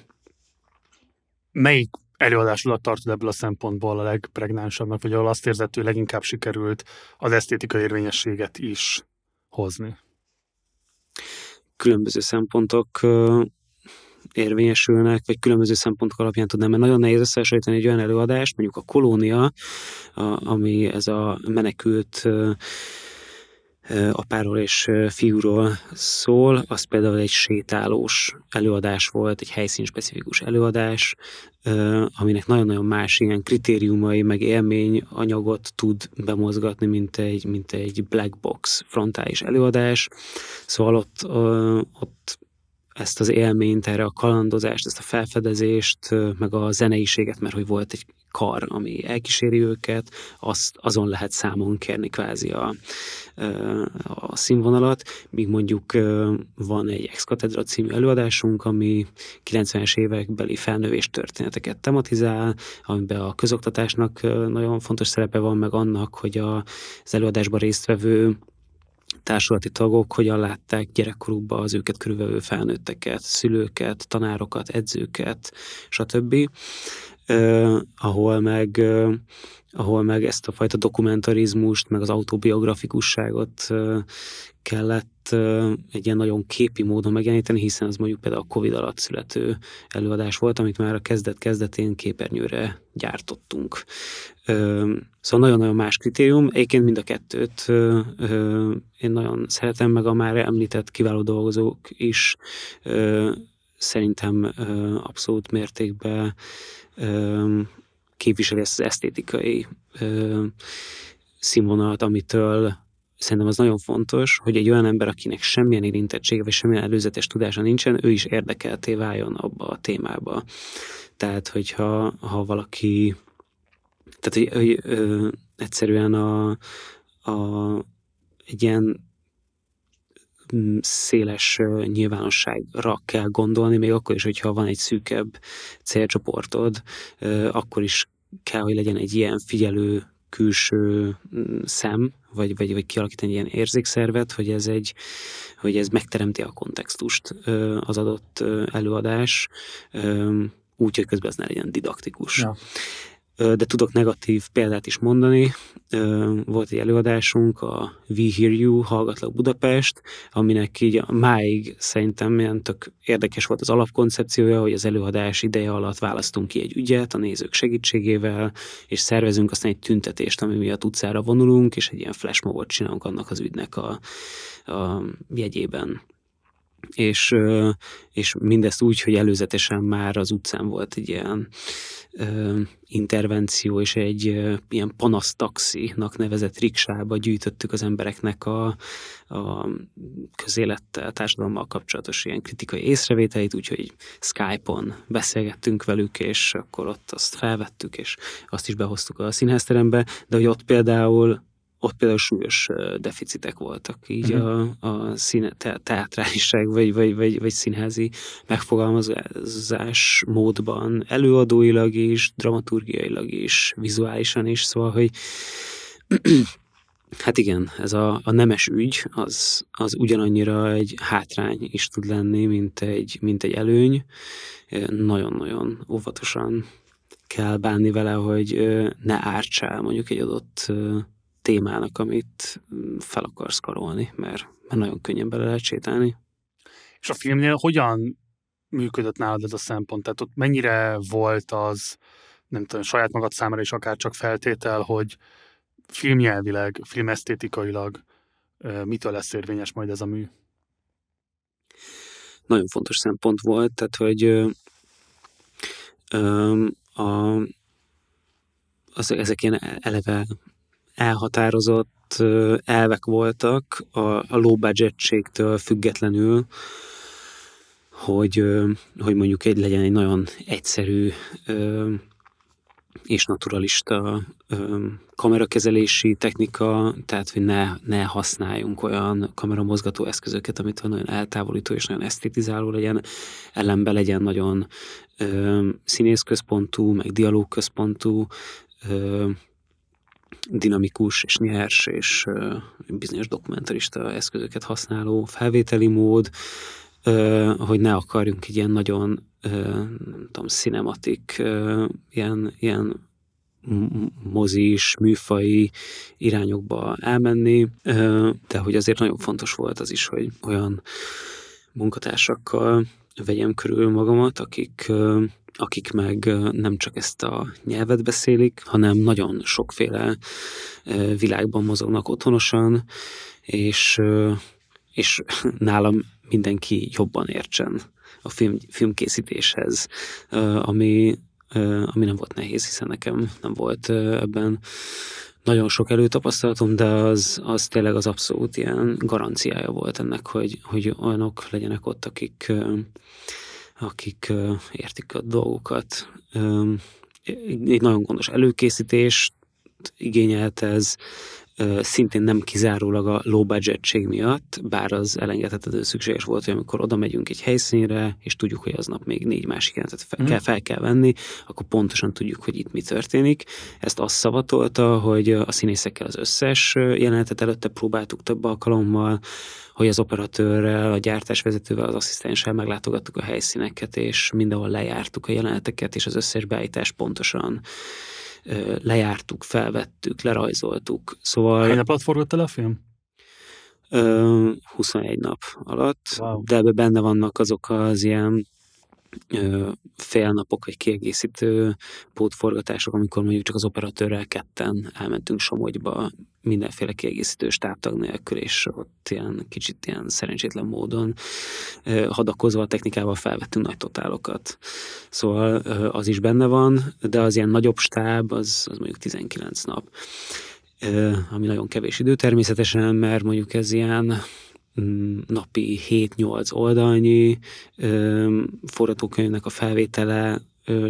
Speaker 1: Melyik előadásodat tartod ebből a szempontból a legpregnánsabbnak, vagy ahol azt érzed, hogy leginkább sikerült az esztétikai érvényességet is hozni?
Speaker 2: Különböző szempontok érvényesülnek, vagy különböző szempontok alapján tudnám, mert nagyon nehéz összehasonlítani egy olyan előadást, mondjuk a kolónia, a, ami ez a menekült apáról és fiúról szól, az például egy sétálós előadás volt, egy helyszínspecifikus előadás, aminek nagyon-nagyon más ilyen kritériumai, meg élmény anyagot tud bemozgatni, mint egy, mint egy black box frontális előadás. Szóval ott, ott ezt az élményt, erre a kalandozást, ezt a felfedezést, meg a zeneiséget, mert hogy volt egy kar, ami elkíséri őket, azt, azon lehet számon kérni kvázi a, a színvonalat, míg mondjuk van egy ex Cathedra című előadásunk, ami 90-es évekbeli felnövés történeteket tematizál, amiben a közoktatásnak nagyon fontos szerepe van, meg annak, hogy az előadásban résztvevő társulati tagok hogyan látták gyerekkorukban az őket körülvevő felnőtteket, szülőket, tanárokat, edzőket, stb. Uh, ahol meg uh, ahol meg ezt a fajta dokumentarizmust, meg az autobiografikusságot uh, kellett uh, egy ilyen nagyon képi módon megjeleníteni, hiszen az mondjuk például a Covid alatt születő előadás volt, amit már a kezdet-kezdetén képernyőre gyártottunk. Szóval nagyon-nagyon más kritérium. Egyébként mind a kettőt én nagyon szeretem, meg a már említett kiváló dolgozók is szerintem abszolút mértékben képviseli ezt az esztétikai színvonalat, amitől szerintem az nagyon fontos, hogy egy olyan ember, akinek semmilyen érintettsége, vagy semmilyen előzetes tudása nincsen, ő is érdekelté váljon abba a témába. Tehát, hogyha ha valaki tehát, hogy, hogy ö, egyszerűen a, a, egy ilyen mm, széles nyilvánosságra kell gondolni, még akkor is, hogyha van egy szűkebb célcsoportod, akkor is kell, hogy legyen egy ilyen figyelő külső mm, szem, vagy, vagy, vagy kialakítani ilyen érzékszervet, hogy ez egy, hogy ez megteremti a kontextust az adott előadás, úgy, hogy közben ez ne legyen didaktikus. Ja de tudok negatív példát is mondani. Volt egy előadásunk, a We Hear You, Hallgatlak Budapest, aminek így máig szerintem ilyen tök érdekes volt az alapkoncepciója, hogy az előadás ideje alatt választunk ki egy ügyet a nézők segítségével, és szervezünk aztán egy tüntetést, ami miatt utcára vonulunk, és egy ilyen flashmobot csinálunk annak az ügynek a, a jegyében és, és mindezt úgy, hogy előzetesen már az utcán volt egy ilyen ö, intervenció, és egy ö, ilyen panasztaxinak nevezett riksába gyűjtöttük az embereknek a, a közélettel, társadalommal kapcsolatos ilyen kritikai észrevételeit, úgyhogy Skype-on beszélgettünk velük, és akkor ott azt felvettük, és azt is behoztuk a színházterembe, de hogy ott például ott például súlyos deficitek voltak így uh-huh. a, a színe, te, teátráliság vagy, vagy, vagy, vagy színházi megfogalmazás módban, előadóilag is, dramaturgiailag is, vizuálisan is, szóval, hogy Hát igen, ez a, a nemes ügy, az, az ugyanannyira egy hátrány is tud lenni, mint egy, mint egy előny. Nagyon-nagyon óvatosan kell bánni vele, hogy ne ártsál mondjuk egy adott témának, amit fel akarsz karolni, mert, mert nagyon könnyen bele lehet sétálni.
Speaker 1: És a filmnél hogyan működött nálad ez a szempont? Tehát ott mennyire volt az, nem tudom, saját magad számára is akár csak feltétel, hogy filmnyelvileg, filmesztétikailag mitől lesz érvényes majd ez a mű?
Speaker 2: Nagyon fontos szempont volt, tehát hogy ö, ö, a, az, ezek ilyen eleve elhatározott elvek voltak a, a low budgetségtől függetlenül, hogy, hogy mondjuk egy legyen egy nagyon egyszerű és naturalista kamerakezelési technika, tehát hogy ne, ne használjunk olyan kameramozgató eszközöket, amit nagyon eltávolító és nagyon esztétizáló legyen, ellenben legyen nagyon ö, színészközpontú, meg dialógközpontú, ö, dinamikus és nyers és bizonyos dokumentarista eszközöket használó felvételi mód, hogy ne akarjunk egy ilyen nagyon nem tudom, cinematik, ilyen, ilyen mozis, műfai irányokba elmenni, de hogy azért nagyon fontos volt az is, hogy olyan munkatársakkal vegyem körül magamat, akik akik meg nem csak ezt a nyelvet beszélik, hanem nagyon sokféle világban mozognak otthonosan, és, és nálam mindenki jobban értsen a film, filmkészítéshez, ami, ami nem volt nehéz, hiszen nekem nem volt ebben nagyon sok előtapasztalatom, de az, az tényleg az abszolút ilyen garanciája volt ennek, hogy, hogy olyanok legyenek ott, akik akik értik a dolgokat. Egy nagyon gondos előkészítés igényelt ez, szintén nem kizárólag a low budgetség miatt, bár az elengedhetető szükséges volt, hogy amikor oda megyünk egy helyszínre, és tudjuk, hogy aznap még négy másik jelenetet fel, mm. kell, fel kell venni, akkor pontosan tudjuk, hogy itt mi történik. Ezt azt szavatolta, hogy a színészekkel az összes jelenetet előtte próbáltuk több alkalommal, hogy az operatőrrel, a gyártásvezetővel, az asszisztenssel meglátogattuk a helyszíneket, és mindenhol lejártuk a jeleneteket, és az összes beállítást pontosan lejártuk, felvettük, lerajzoltuk. Szóval...
Speaker 1: Hány nap alatt forgott el a film?
Speaker 2: 21 nap alatt, wow. de ebbe benne vannak azok az ilyen félnapok vagy kiegészítő pótforgatások, amikor mondjuk csak az operatőrrel ketten elmentünk Somogyba mindenféle kiegészítő stábtag nélkül, és ott ilyen kicsit ilyen szerencsétlen módon hadakozva a technikával felvettünk nagy totálokat. Szóval az is benne van, de az ilyen nagyobb stáb, az, az mondjuk 19 nap ami nagyon kevés idő természetesen, mert mondjuk ez ilyen Mm, napi 7-8 oldalnyi forgatókönyvnek a felvétele,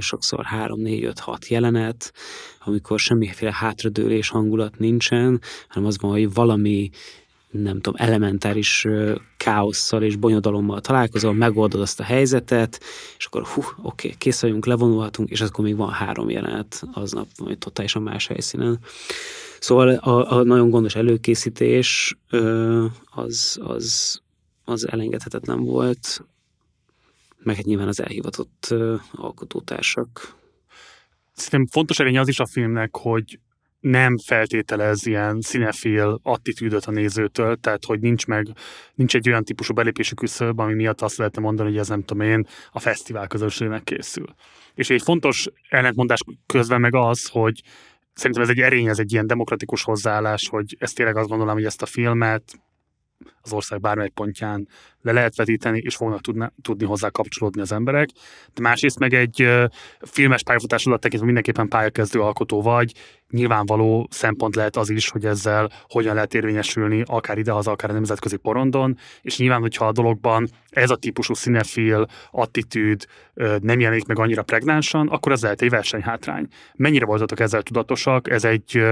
Speaker 2: sokszor 3-4-5-6 jelenet, amikor semmiféle hátradőlés hangulat nincsen, hanem az van, hogy valami nem tudom, elementáris káosszal és bonyodalommal találkozol, megoldod azt a helyzetet, és akkor hú, oké, kész vagyunk, levonulhatunk, és akkor még van három jelenet aznap, vagy totálisan más helyszínen. Szóval a, a nagyon gondos előkészítés az, az, az elengedhetetlen volt, meg hát nyilván az elhivatott alkotótársak.
Speaker 1: Szerintem fontos erény az is a filmnek, hogy nem feltételez ilyen színefél attitűdöt a nézőtől, tehát hogy nincs meg, nincs egy olyan típusú belépési küszöb, ami miatt azt lehetne mondani, hogy ez nem tudom én, a fesztivál közönségnek készül. És egy fontos ellentmondás közben meg az, hogy szerintem ez egy erény, ez egy ilyen demokratikus hozzáállás, hogy ezt tényleg azt gondolom, hogy ezt a filmet az ország bármely pontján le lehet vetíteni, és fognak tudni, tudni hozzá kapcsolódni az emberek. De másrészt meg egy filmes pályafutásodat tekintve mindenképpen pályakezdő alkotó vagy, nyilvánvaló szempont lehet az is, hogy ezzel hogyan lehet érvényesülni akár idehaza, akár a nemzetközi porondon, és nyilván, hogyha a dologban ez a típusú színefil, attitűd nem jelenik meg annyira pregnánsan, akkor ez lehet egy versenyhátrány. Mennyire voltatok ezzel tudatosak? Ez egy,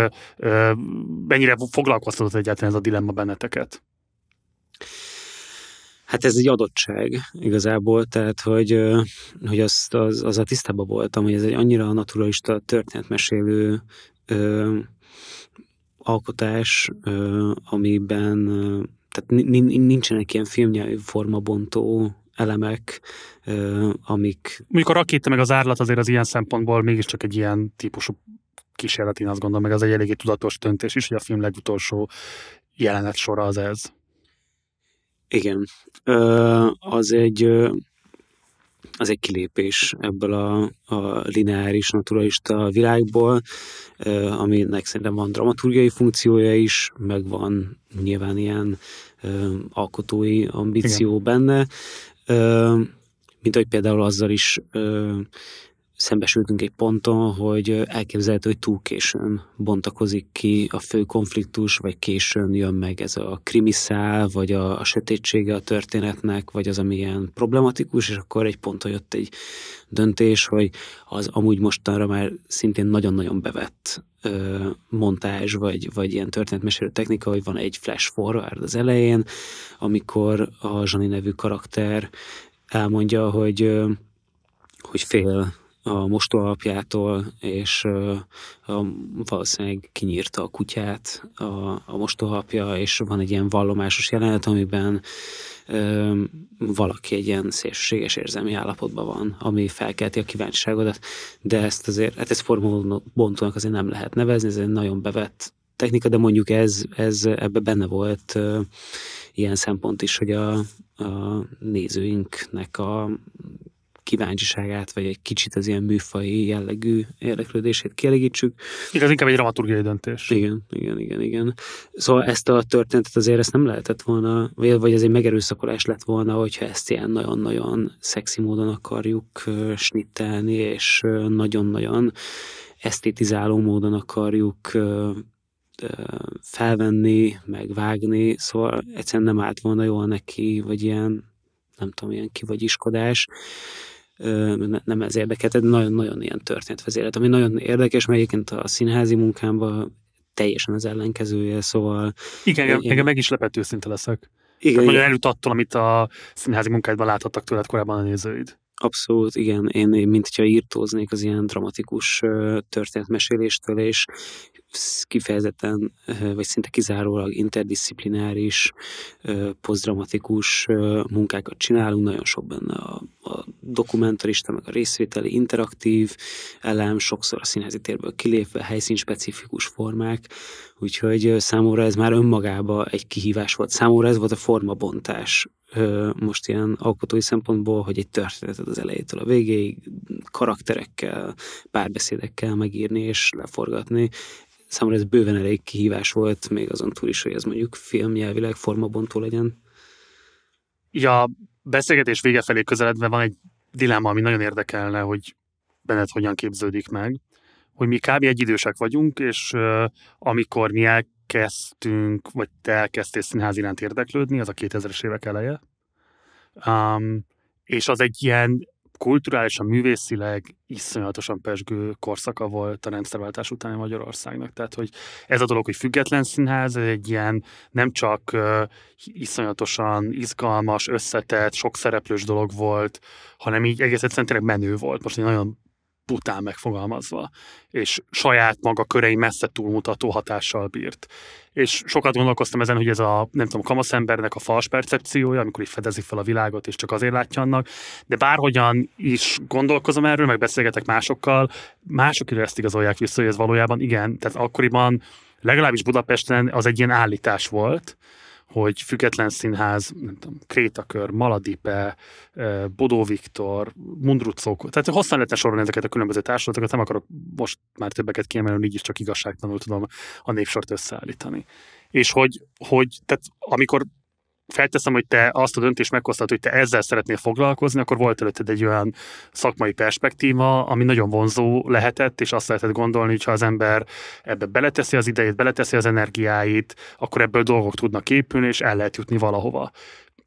Speaker 1: mennyire foglalkoztatott egyáltalán ez a dilemma benneteket?
Speaker 2: Hát ez egy adottság igazából, tehát hogy, hogy azt, az, az a tisztában voltam, hogy ez egy annyira naturalista történetmesélő ö, alkotás, ö, amiben tehát nincsenek ilyen filmnyelvű formabontó elemek, ö, amik...
Speaker 1: Mondjuk a rakéta meg az árlat azért az ilyen szempontból mégiscsak egy ilyen típusú kísérlet, én azt gondolom, meg az egy eléggé tudatos döntés is, hogy a film legutolsó jelenet sora az ez.
Speaker 2: Igen. Az egy az egy kilépés ebből a, a lineáris naturalista világból, aminek szerintem van dramaturgiai funkciója is, meg van nyilván ilyen alkotói ambíció Igen. benne, mint hogy például azzal is szembesültünk egy ponton, hogy elképzelhető, hogy túl későn bontakozik ki a fő konfliktus, vagy későn jön meg ez a krimiszál, vagy a, a sötétsége a történetnek, vagy az, ami ilyen problematikus, és akkor egy ponton jött egy döntés, hogy az amúgy mostanra már szintén nagyon-nagyon bevett ö, montázs, vagy, vagy ilyen történetmesélő technika, hogy van egy flash forward az elején, amikor a Zsani nevű karakter elmondja, hogy hogy fél a mostóalapjától, és a, valószínűleg kinyírta a kutyát a, a mostóalapja, és van egy ilyen vallomásos jelenet, amiben ö, valaki egy ilyen szélsőséges érzelmi állapotban van, ami felkelti a kíváncsiságodat, de ezt azért, hát ez formulbontónak azért nem lehet nevezni, ez egy nagyon bevett technika, de mondjuk ez, ez ebbe benne volt ö, ilyen szempont is, hogy a, a nézőinknek a kíváncsiságát, vagy egy kicsit az ilyen műfai jellegű érdeklődését kielégítsük.
Speaker 1: Igaz, inkább egy dramaturgiai döntés.
Speaker 2: Igen, igen, igen, igen. Szóval ezt a történetet azért ezt nem lehetett volna, vagy ez egy megerőszakolás lett volna, hogyha ezt ilyen nagyon-nagyon szexi módon akarjuk snittelni, és nagyon-nagyon esztétizáló módon akarjuk felvenni, meg vágni, szóval egyszerűen nem állt volna jól neki, vagy ilyen, nem tudom, ilyen kivagyiskodás nem ez érdekelt, de nagyon-nagyon ilyen történetvezélet, ami nagyon érdekes, mert egyébként a színházi munkámban teljesen az ellenkezője, szóval...
Speaker 1: Igen, én, engem meg is lepett őszinte leszek. Igen, Tehát nagyon előtt attól, amit a színházi munkádban láthattak tőled korábban a nézőid.
Speaker 2: Abszolút, igen. Én, én mint hogyha írtóznék az ilyen dramatikus történetmeséléstől, és kifejezetten, vagy szinte kizárólag interdisziplináris, posztdramatikus munkákat csinálunk, nagyon sok benne a, a dokumentarista, meg a részvételi interaktív elem, sokszor a színházi térből kilépve, helyszínspecifikus formák, úgyhogy számomra ez már önmagában egy kihívás volt. Számomra ez volt a formabontás most ilyen alkotói szempontból, hogy egy történetet az elejétől a végéig karakterekkel, párbeszédekkel megírni és leforgatni számomra ez bőven elég kihívás volt, még azon túl is, hogy ez mondjuk filmnyelvileg formabontó legyen.
Speaker 1: Ja, beszélgetés vége felé közeledve van egy dilemma, ami nagyon érdekelne, hogy benned hogyan képződik meg, hogy mi kb. egy idősek vagyunk, és uh, amikor mi elkezdtünk, vagy te elkezdtél színház iránt érdeklődni, az a 2000-es évek eleje, um, és az egy ilyen kulturálisan, művészileg iszonyatosan pesgő korszaka volt a rendszerváltás utáni Magyarországnak. Tehát, hogy ez a dolog, hogy független színház, ez egy ilyen nem csak uh, iszonyatosan izgalmas, összetett, sok szereplős dolog volt, hanem így egész egyszerűen tényleg menő volt. Most egy nagyon pután megfogalmazva, és saját maga körei messze túlmutató hatással bírt. És sokat gondolkoztam ezen, hogy ez a, nem tudom, kamaszembernek a fals percepciója, amikor így fedezi fel a világot, és csak azért látja annak, de bárhogyan is gondolkozom erről, meg beszélgetek másokkal, mások ezt igazolják vissza, hogy ez valójában igen, tehát akkoriban legalábbis Budapesten az egy ilyen állítás volt, hogy független színház, nem tudom, Krétakör, Maladipe, Bodó Viktor, Mundrucok, tehát hosszan lehetne sorolni ezeket a különböző társadalmakat, nem akarok most már többeket kiemelni, így is csak igazságtalanul tudom a népsort összeállítani. És hogy, hogy tehát amikor felteszem, hogy te azt a döntést meghoztad, hogy te ezzel szeretnél foglalkozni, akkor volt előtted egy olyan szakmai perspektíva, ami nagyon vonzó lehetett, és azt lehetett gondolni, hogy ha az ember ebbe beleteszi az idejét, beleteszi az energiáit, akkor ebből dolgok tudnak épülni, és el lehet jutni valahova.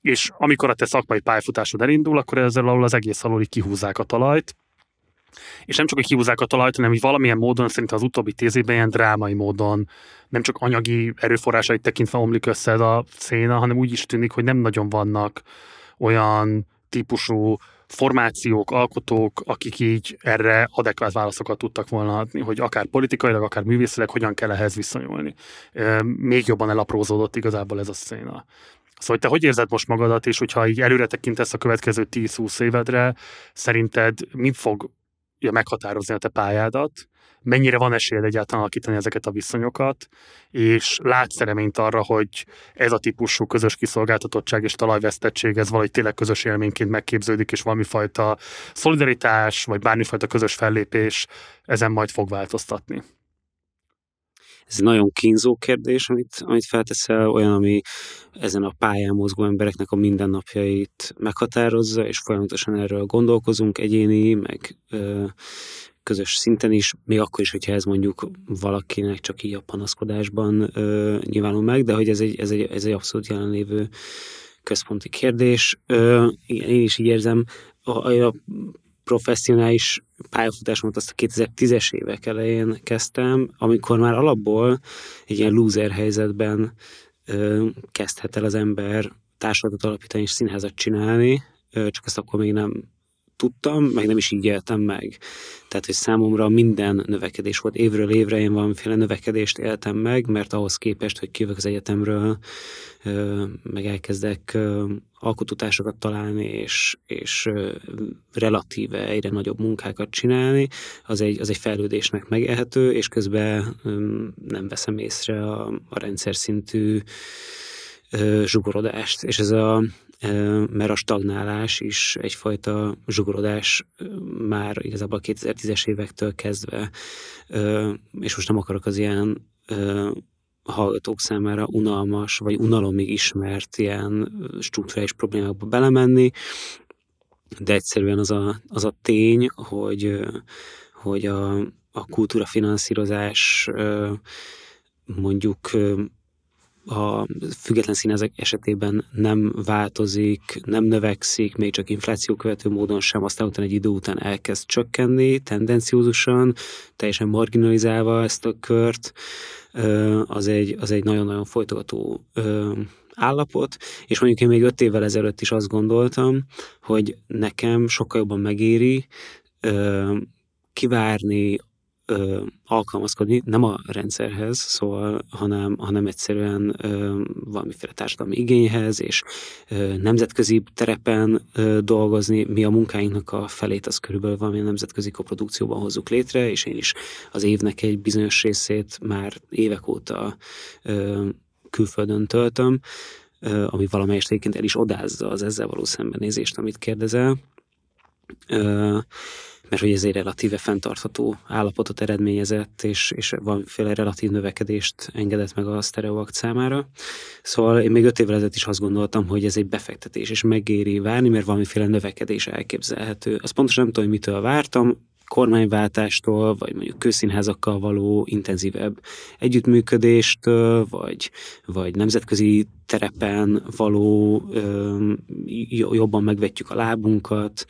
Speaker 1: És amikor a te szakmai pályafutásod elindul, akkor ezzel alul az egész alul kihúzzák a talajt, és nem csak, hogy kihúzzák a talajt, hanem hogy valamilyen módon, szerintem az utóbbi tíz évben ilyen drámai módon, nem csak anyagi erőforrásait tekintve omlik össze a széna, hanem úgy is tűnik, hogy nem nagyon vannak olyan típusú formációk, alkotók, akik így erre adekvát válaszokat tudtak volna adni, hogy akár politikailag, akár művészileg hogyan kell ehhez viszonyulni. Még jobban elaprózódott igazából ez a széna. Szóval te hogy érzed most magadat, és hogyha így előre tekintesz a következő 10-20 évedre, szerinted mi fog ja, meghatározni a te pályádat, mennyire van esélyed egyáltalán alakítani ezeket a viszonyokat, és látsz reményt arra, hogy ez a típusú közös kiszolgáltatottság és talajvesztettség, ez valahogy tényleg közös élményként megképződik, és valami fajta szolidaritás, vagy bármifajta közös fellépés ezen majd fog változtatni.
Speaker 2: Ez nagyon kínzó kérdés, amit, amit felteszel, olyan, ami ezen a pályán mozgó embereknek a mindennapjait meghatározza, és folyamatosan erről gondolkozunk egyéni, meg ö, közös szinten is, még akkor is, hogyha ez mondjuk valakinek csak így a panaszkodásban ö, nyilvánul meg, de hogy ez egy, ez egy, ez egy abszolút jelenlévő központi kérdés. Ö, igen, én is így érzem, a, a professzionális pályafutásomat azt a 2010-es évek elején kezdtem, amikor már alapból egy ilyen loser helyzetben ö, kezdhet el az ember társadatot alapítani és színházat csinálni, ö, csak ezt akkor még nem tudtam, meg nem is így éltem meg. Tehát, hogy számomra minden növekedés volt. Évről évre én valamiféle növekedést éltem meg, mert ahhoz képest, hogy kijövök az egyetemről, meg elkezdek alkotótársakat találni, és, és relatíve egyre nagyobb munkákat csinálni, az egy, az egy fejlődésnek megélhető, és közben nem veszem észre a, a rendszer szintű zsugorodást. És ez a, mert a stagnálás is egyfajta zsugorodás már igazából a 2010-es évektől kezdve, és most nem akarok az ilyen hallgatók számára unalmas, vagy unalomig ismert ilyen struktúrális problémákba belemenni, de egyszerűen az a, az a tény, hogy, hogy a, a kultúrafinanszírozás mondjuk a független színezek esetében nem változik, nem növekszik, még csak infláció követő módon sem, aztán utána egy idő után elkezd csökkenni, tendenciózusan, teljesen marginalizálva ezt a kört, az egy, az egy nagyon-nagyon folytogató állapot, és mondjuk én még öt évvel ezelőtt is azt gondoltam, hogy nekem sokkal jobban megéri kivárni ö, alkalmazkodni, nem a rendszerhez, szóval, hanem, hanem egyszerűen ö, valamiféle társadalmi igényhez, és ö, nemzetközi terepen ö, dolgozni. Mi a munkáinknak a felét az körülbelül valamilyen nemzetközi koprodukcióban hozzuk létre, és én is az évnek egy bizonyos részét már évek óta ö, külföldön töltöm, ö, ami valamelyest egyébként el is odázza az ezzel való szembenézést, amit kérdezel. Ö, mert hogy ez egy relatíve fenntartható állapotot eredményezett, és, és valamiféle relatív növekedést engedett meg a sztereoakt számára. Szóval én még öt évvel ezelőtt is azt gondoltam, hogy ez egy befektetés, és megéri várni, mert valamiféle növekedés elképzelhető. Azt pontosan nem tudom, hogy mitől vártam, kormányváltástól, vagy mondjuk közszínházakkal való intenzívebb együttműködéstől, vagy, vagy nemzetközi terepen való jobban megvetjük a lábunkat,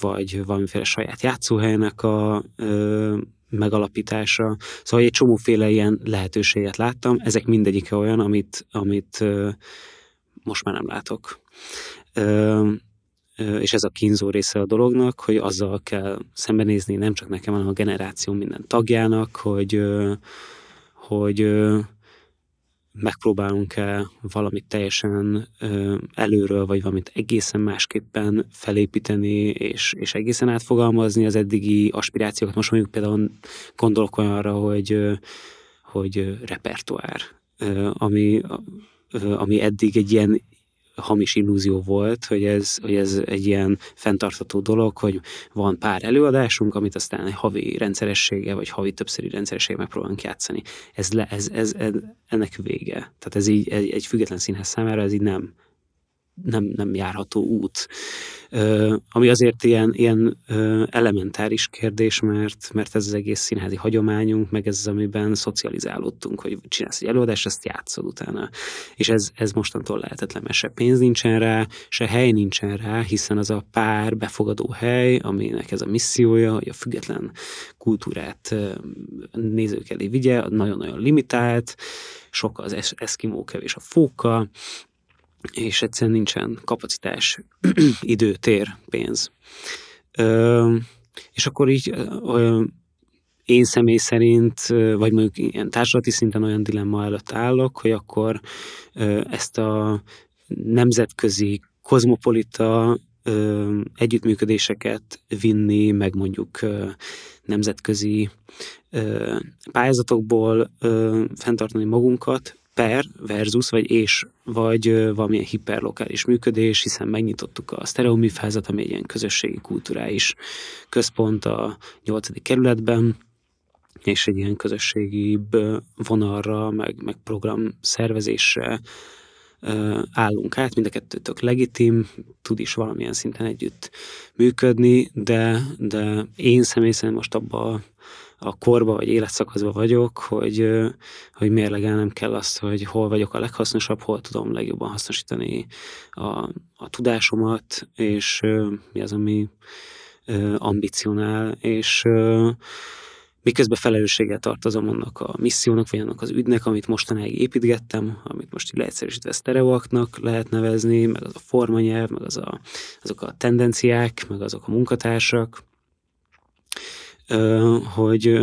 Speaker 2: vagy valamiféle saját játszóhelynek a megalapítása. Szóval egy csomóféle ilyen lehetőséget láttam, ezek mindegyike olyan, amit, amit most már nem látok. És ez a kínzó része a dolognak, hogy azzal kell szembenézni nem csak nekem, hanem a generáció minden tagjának, hogy, hogy megpróbálunk-e valamit teljesen előről, vagy valamit egészen másképpen felépíteni, és, és egészen átfogalmazni az eddigi aspirációkat. Most mondjuk például gondolok olyanra, hogy, hogy repertoár, ami, ami eddig egy ilyen hamis illúzió volt, hogy ez, hogy ez egy ilyen fenntartható dolog, hogy van pár előadásunk, amit aztán egy havi rendszeressége, vagy havi többszöri rendszeressége megpróbálunk játszani. Ez, le, ez, ez, ez, ennek vége. Tehát ez így egy, egy független színház számára ez így nem, nem, nem járható út. Ami azért ilyen, ilyen uh, elementáris kérdés, mert, mert ez az egész színházi hagyományunk, meg ez az, amiben szocializálódtunk, hogy csinálsz egy előadást, ezt játszod utána. És ez, ez mostantól lehetetlen, mert se pénz nincsen rá, se hely nincsen rá, hiszen az a pár befogadó hely, aminek ez a missziója, hogy a független kultúrát nézők elé vigye, nagyon-nagyon limitált, sok az eszkimó, kevés a fóka, és egyszerűen nincsen kapacitás, idő, tér, pénz. Ö, és akkor így ö, én személy szerint, vagy mondjuk ilyen társadalati szinten olyan dilemma előtt állok, hogy akkor ö, ezt a nemzetközi kozmopolita ö, együttműködéseket vinni, meg mondjuk ö, nemzetközi ö, pályázatokból ö, fenntartani magunkat, per versus, vagy és, vagy valamilyen hiperlokális működés, hiszen megnyitottuk a sztereomifházat, ami egy ilyen közösségi kulturális központ a 8. kerületben, és egy ilyen közösségi vonalra, meg, meg program szervezésre állunk át, mind a kettő legitim, tud is valamilyen szinten együtt működni, de, de én személy szerint most abban a korba vagy életszakaszba vagyok, hogy, hogy mérlegelnem kell azt, hogy hol vagyok a leghasznosabb, hol tudom legjobban hasznosítani a, a tudásomat, és mi az, ami ambicionál, és miközben felelősséggel tartozom annak a missziónak, vagy annak az ügynek, amit mostanáig építgettem, amit most így leegyszerűsítve sztereoaknak lehet nevezni, meg az a formanyelv, meg az a, azok a tendenciák, meg azok a munkatársak, hogy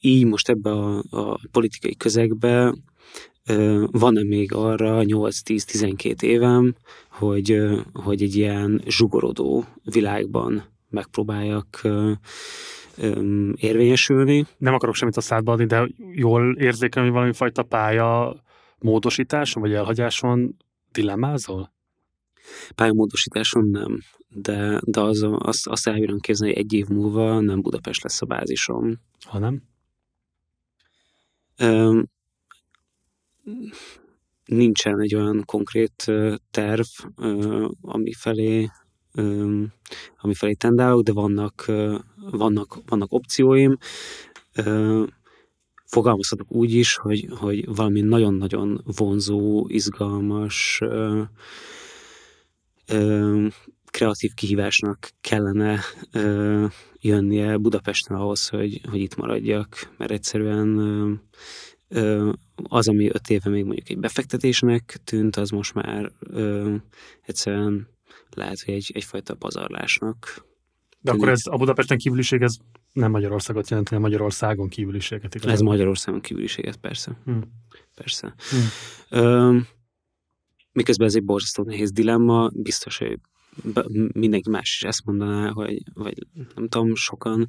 Speaker 2: így most ebbe a, a politikai közegbe van-e még arra 8-10-12 évem, hogy, hogy egy ilyen zsugorodó világban megpróbáljak érvényesülni.
Speaker 1: Nem akarok semmit a szádba adni, de jól érzékelem, hogy valami fajta pálya módosításon vagy elhagyáson dilemmázol?
Speaker 2: Pályamódosításon nem, de, de az, azt, azt elbírom képzelni, hogy egy év múlva nem Budapest lesz a bázisom.
Speaker 1: Ha nem?
Speaker 2: Um, nincsen egy olyan konkrét terv, ami felé ami felé tendálok, de vannak, vannak, vannak opcióim. Fogalmazhatok úgy is, hogy, hogy valami nagyon-nagyon vonzó, izgalmas, kreatív kihívásnak kellene ö, jönnie Budapesten ahhoz, hogy, hogy itt maradjak, mert egyszerűen ö, ö, az, ami öt éve még mondjuk egy befektetésnek tűnt, az most már ö, egyszerűen lehet, hogy egy, egyfajta pazarlásnak.
Speaker 1: De akkor ez a Budapesten kívüliség, ez nem Magyarországot jelenti, hanem Magyarországon kívüliséget.
Speaker 2: Igazán. Ez Magyarországon kívüliséget, persze. Hmm. Persze. Hmm. Ö, miközben ez egy borzasztó nehéz dilemma, biztos, hogy mindenki más is ezt mondaná, hogy, vagy nem tudom, sokan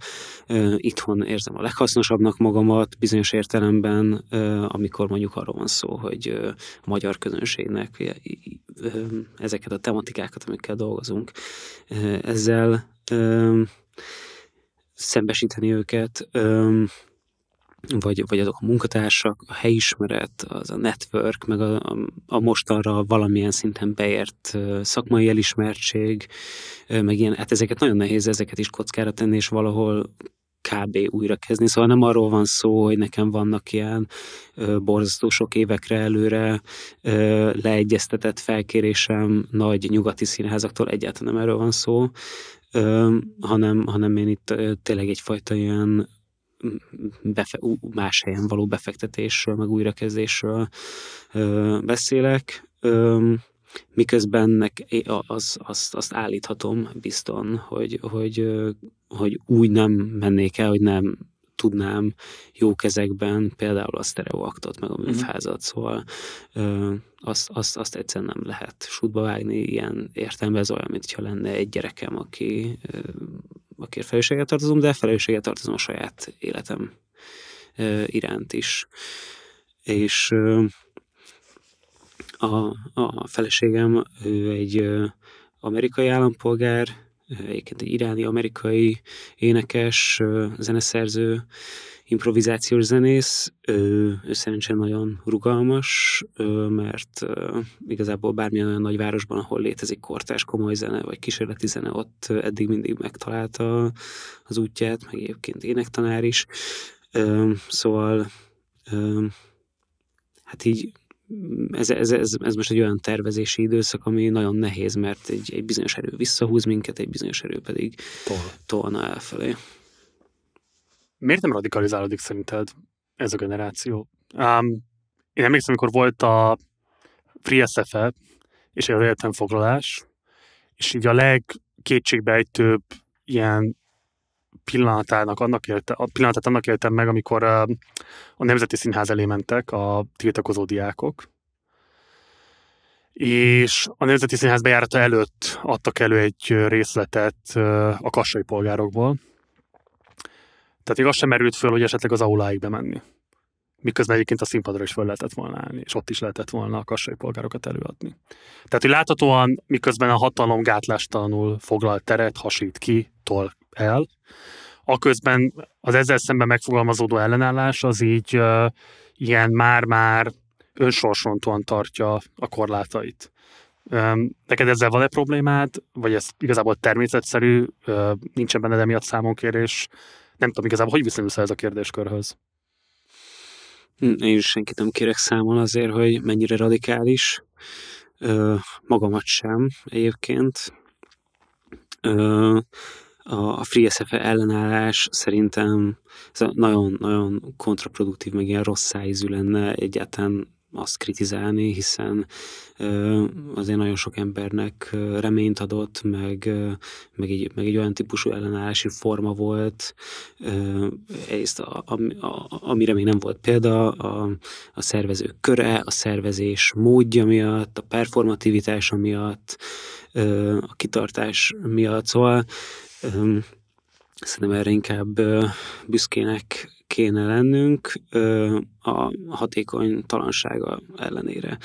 Speaker 2: uh, itthon érzem a leghasznosabbnak magamat bizonyos értelemben, uh, amikor mondjuk arról van szó, hogy uh, a magyar közönségnek uh, ezeket a tematikákat, amikkel dolgozunk, uh, ezzel uh, szembesíteni őket. Uh, vagy, vagy azok a munkatársak, a helyismeret, az a network, meg a, a, a mostanra valamilyen szinten beért szakmai elismertség, meg ilyen, hát ezeket nagyon nehéz ezeket is kockára tenni, és valahol kb. újra kezdeni. Szóval nem arról van szó, hogy nekem vannak ilyen ö, borzasztó sok évekre előre ö, leegyeztetett felkérésem nagy nyugati színházaktól, egyáltalán nem erről van szó, hanem, hanem én itt ö, tényleg egyfajta ilyen befe, más helyen való befektetésről, meg újrakezdésről beszélek. Miközben az, azt, azt állíthatom bizton, hogy, hogy, hogy úgy nem mennék el, hogy nem tudnám jó kezekben például a sztereoaktot, meg a mhm. műfázat, szóval ö, azt, azt, azt egyszerűen nem lehet sútba vágni ilyen értelemben, ez olyan, mintha lenne egy gyerekem, aki, ö, akért felelősséget tartozom, de felelősséget tartozom a saját életem iránt is. És a, a feleségem, ő egy amerikai állampolgár, egyébként egy iráni-amerikai énekes, zeneszerző, improvizációs zenész, ő, ő szerencsére nagyon rugalmas, mert igazából bármilyen olyan nagy városban, ahol létezik kortás komoly zene, vagy kísérleti zene, ott eddig mindig megtalálta az útját, meg egyébként énektanár is. Szóval hát így ez, ez, ez, ez most egy olyan tervezési időszak, ami nagyon nehéz, mert egy, egy bizonyos erő visszahúz minket, egy bizonyos erő pedig Tol. tolna elfelé.
Speaker 1: Miért nem radikalizálódik szerinted ez a generáció? Um, én emlékszem, amikor volt a Free SFE és az egyetemfoglalás, és így a legkétségbejtőbb ilyen pillanatának annak élte, a pillanatát annak éltem meg, amikor a, a Nemzeti Színház elé mentek a tiltakozó diákok, és a Nemzeti Színház bejárata előtt adtak elő egy részletet a kassai polgárokból. Tehát még az sem merült föl, hogy esetleg az auláig bemenni. Miközben egyébként a színpadra is föl lehetett volna állni, és ott is lehetett volna a kassai polgárokat előadni. Tehát, hogy láthatóan, miközben a hatalom gátlástalanul foglalt teret, hasít ki, tol el, aközben az ezzel szemben megfogalmazódó ellenállás az így uh, ilyen már-már önsorsontóan tartja a korlátait. Um, neked ezzel van-e problémád, vagy ez igazából természetszerű, uh, nincsen benned emiatt számonkérés? Nem tudom igazából, hogy viszonyulsz ez a kérdéskörhöz?
Speaker 2: Hm, én is senkit nem kérek számon azért, hogy mennyire radikális. Magamat sem egyébként a Free SFE ellenállás szerintem nagyon-nagyon kontraproduktív, meg ilyen rossz szájízű lenne egyáltalán azt kritizálni, hiszen azért nagyon sok embernek reményt adott, meg, meg, egy, meg egy olyan típusú ellenállási forma volt, ezt a, a, a, amire még nem volt példa, a, a szervezők köre, a szervezés módja miatt, a performativitása miatt, a kitartás miatt, szóval Szerintem erre inkább büszkének kéne lennünk a hatékony talansága ellenére.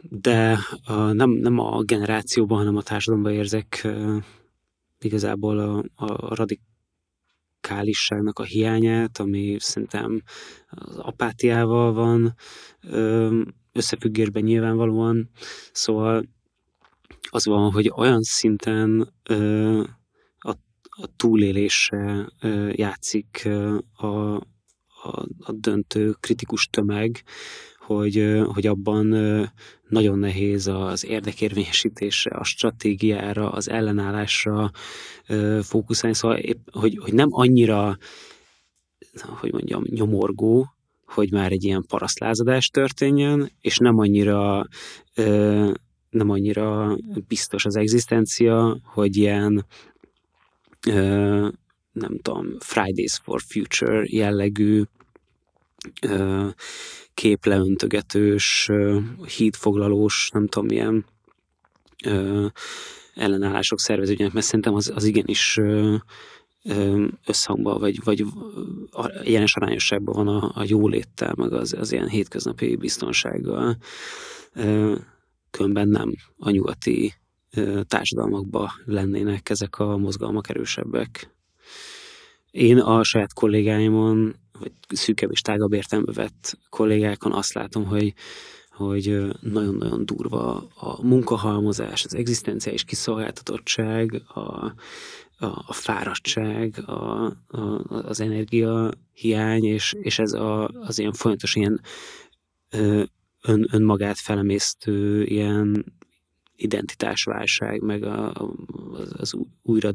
Speaker 2: De nem, nem a generációban, hanem a társadalomban érzek igazából a, a radikálisságnak a hiányát, ami szerintem az apátiával van összefüggésben nyilvánvalóan. Szóval az van, hogy olyan szinten ö, a, ö, játszik a, a, a döntő kritikus tömeg, hogy, hogy abban nagyon nehéz az érdekérvényesítésre, a stratégiára, az ellenállásra fókuszálni, szóval épp, hogy, hogy nem annyira, hogy mondjam, nyomorgó, hogy már egy ilyen parasztlázadás történjen, és nem annyira nem annyira biztos az egzisztencia, hogy ilyen nem tudom, Fridays for Future jellegű képleöntögetős, hídfoglalós, nem tudom, milyen ellenállások szerveződjenek, mert szerintem az, az igenis összhangban, vagy, vagy egyenes arányosságban van a, a jóléttel, meg az, az ilyen hétköznapi biztonsággal. Különben nem a nyugati társadalmakban lennének ezek a mozgalmak erősebbek. Én a saját kollégáimon, vagy szűkebb és tágabb értelme vett kollégákon azt látom, hogy hogy nagyon-nagyon durva a munkahalmozás, az egzisztenciális kiszolgáltatottság, a, a, a fáradtság, a, a, az energia hiány, és, és ez a, az ilyen folyamatos ilyen ön, önmagát felemésztő ilyen identitásválság, meg a, az, az újra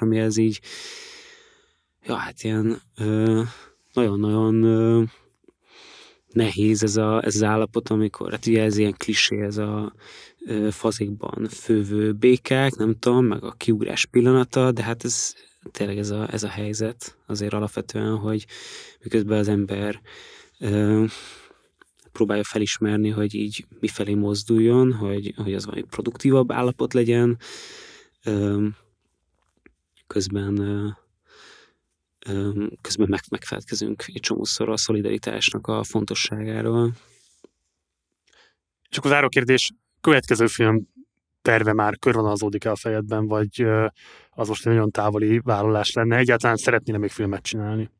Speaker 2: ami ez így, ja, hát ilyen nagyon-nagyon nehéz ez, a, ez az állapot, amikor, hát ugye ez ilyen klisé, ez a fazékban fővő békák, nem tudom, meg a kiugrás pillanata, de hát ez tényleg ez a, ez a helyzet. Azért alapvetően, hogy miközben az ember ö, próbálja felismerni, hogy így mifelé mozduljon, hogy, hogy az valami produktívabb állapot legyen, közben közben meg, megfelelkezünk egy csomószor a szolidaritásnak a fontosságáról.
Speaker 1: Csak az záró kérdés, következő film terve már körvonalazódik el a fejedben, vagy az most egy nagyon távoli vállalás lenne? Egyáltalán szeretnél még filmet csinálni?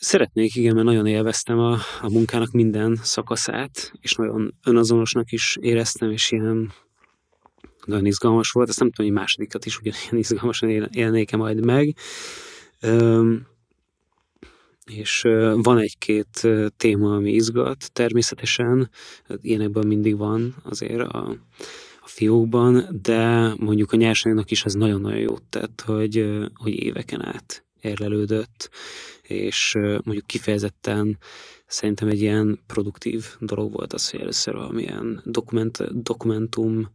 Speaker 2: Szeretnék, igen, mert nagyon élveztem a, a munkának minden szakaszát, és nagyon önazonosnak is éreztem, és ilyen nagyon izgalmas volt. Azt nem tudom, hogy másodikat is ugyanilyen izgalmasan élnék-e majd meg. Üm, és van egy-két téma, ami izgat természetesen, ilyenekben mindig van azért a, a fiókban, de mondjuk a nyersanyagnak is ez nagyon-nagyon jót tett, hogy, hogy éveken át érlelődött, és mondjuk kifejezetten szerintem egy ilyen produktív dolog volt az, hogy először valamilyen dokument, dokumentum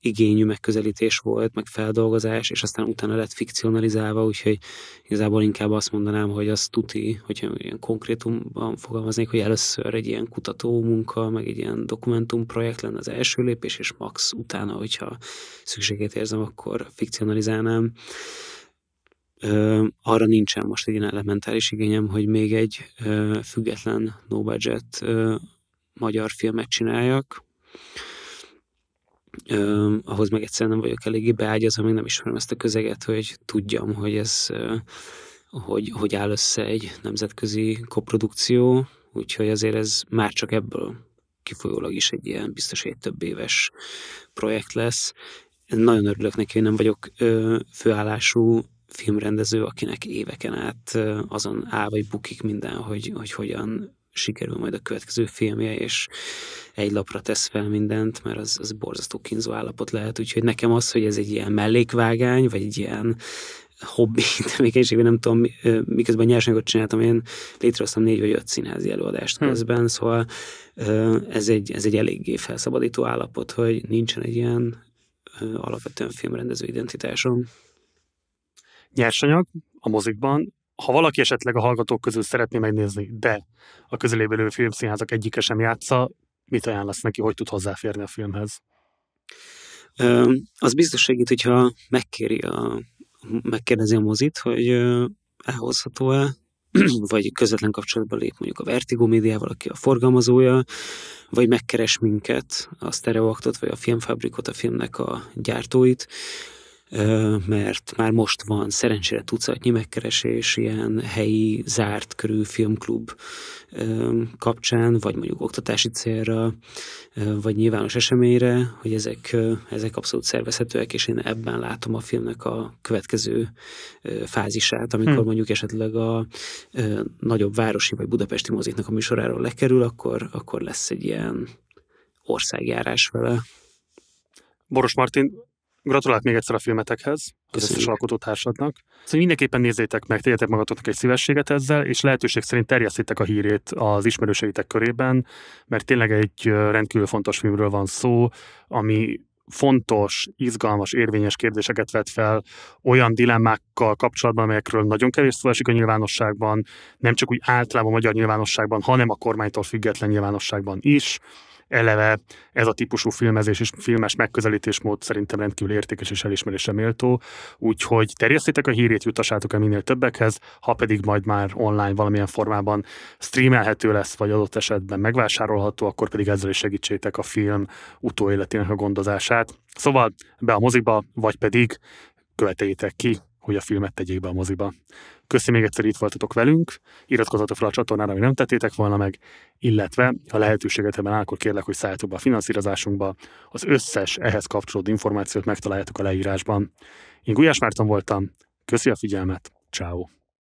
Speaker 2: igényű megközelítés volt, meg feldolgozás, és aztán utána lett fikcionalizálva, úgyhogy igazából inkább azt mondanám, hogy az tuti, hogyha ilyen konkrétumban fogalmaznék, hogy először egy ilyen kutató munka, meg egy ilyen dokumentumprojekt lenne az első lépés, és max utána, hogyha szükségét érzem, akkor fikcionalizálnám. Ö, arra nincsen most egy elementáris igényem, hogy még egy ö, független no budget ö, magyar filmet csináljak, Uh, ahhoz meg egyszerűen nem vagyok eléggé beágyazva, még nem ismerem ezt a közeget, hogy tudjam, hogy ez hogy, hogy áll össze egy nemzetközi koprodukció, úgyhogy azért ez már csak ebből kifolyólag is egy ilyen biztos egy több éves projekt lesz. Nagyon örülök neki, hogy nem vagyok főállású filmrendező, akinek éveken át azon áll vagy bukik minden, hogy, hogy hogyan sikerül majd a következő filmje, és egy lapra tesz fel mindent, mert az, az borzasztó kínzó állapot lehet, úgyhogy nekem az, hogy ez egy ilyen mellékvágány, vagy egy ilyen hobbi tevékenységben, nem tudom, miközben nyersanyagot csináltam, én létrehoztam négy vagy öt színházi előadást hm. közben, szóval ez egy, ez egy eléggé felszabadító állapot, hogy nincsen egy ilyen alapvetően filmrendező identitásom.
Speaker 1: Nyersanyag a mozikban ha valaki esetleg a hallgatók közül szeretné megnézni, de a közelébelő filmszínházak egyike sem játsza, mit ajánlasz neki, hogy tud hozzáférni a filmhez?
Speaker 2: Ö, az biztos segít, hogyha megkéri a, megkérdezi a mozit, hogy elhozható-e, vagy közvetlen kapcsolatban lép mondjuk a Vertigo médiával, aki a forgalmazója, vagy megkeres minket, a Stereoaktot, vagy a Filmfabrikot, a filmnek a gyártóit, mert már most van szerencsére tucatnyi megkeresés ilyen helyi, zárt körű filmklub kapcsán, vagy mondjuk oktatási célra, vagy nyilvános eseményre, hogy ezek, ezek abszolút szervezhetőek, és én ebben látom a filmnek a következő fázisát, amikor hmm. mondjuk esetleg a nagyobb városi vagy budapesti moziknak a műsoráról lekerül, akkor, akkor lesz egy ilyen országjárás vele.
Speaker 1: Boros Martin, Gratulálok még egyszer a filmetekhez, az összes alkotótársadnak. Szóval mindenképpen nézzétek meg, tegyetek magatoknak egy szívességet ezzel, és lehetőség szerint terjesztétek a hírét az ismerőseitek körében, mert tényleg egy rendkívül fontos filmről van szó, ami fontos, izgalmas, érvényes kérdéseket vet fel olyan dilemmákkal kapcsolatban, amelyekről nagyon kevés szó esik a nyilvánosságban, nem csak úgy általában a magyar nyilvánosságban, hanem a kormánytól független nyilvánosságban is eleve ez a típusú filmezés és filmes megközelítésmód szerintem rendkívül értékes és elismerésre méltó, úgyhogy terjesztétek a hírét, jutassátok el minél többekhez, ha pedig majd már online valamilyen formában streamelhető lesz, vagy adott esetben megvásárolható, akkor pedig ezzel is segítsétek a film utóéletének a gondozását. Szóval be a mozikba, vagy pedig követeljétek ki hogy a filmet tegyék be a moziba. Köszi még egyszer itt voltatok velünk, iratkozzatok fel a csatornára, hogy nem tettétek volna meg, illetve ha lehetőséget ebben áll, akkor kérlek, hogy szálljatok be a finanszírozásunkba. Az összes ehhez kapcsolódó információt megtaláljátok a leírásban. Én Gulyás Márton voltam, köszi a figyelmet, ciao.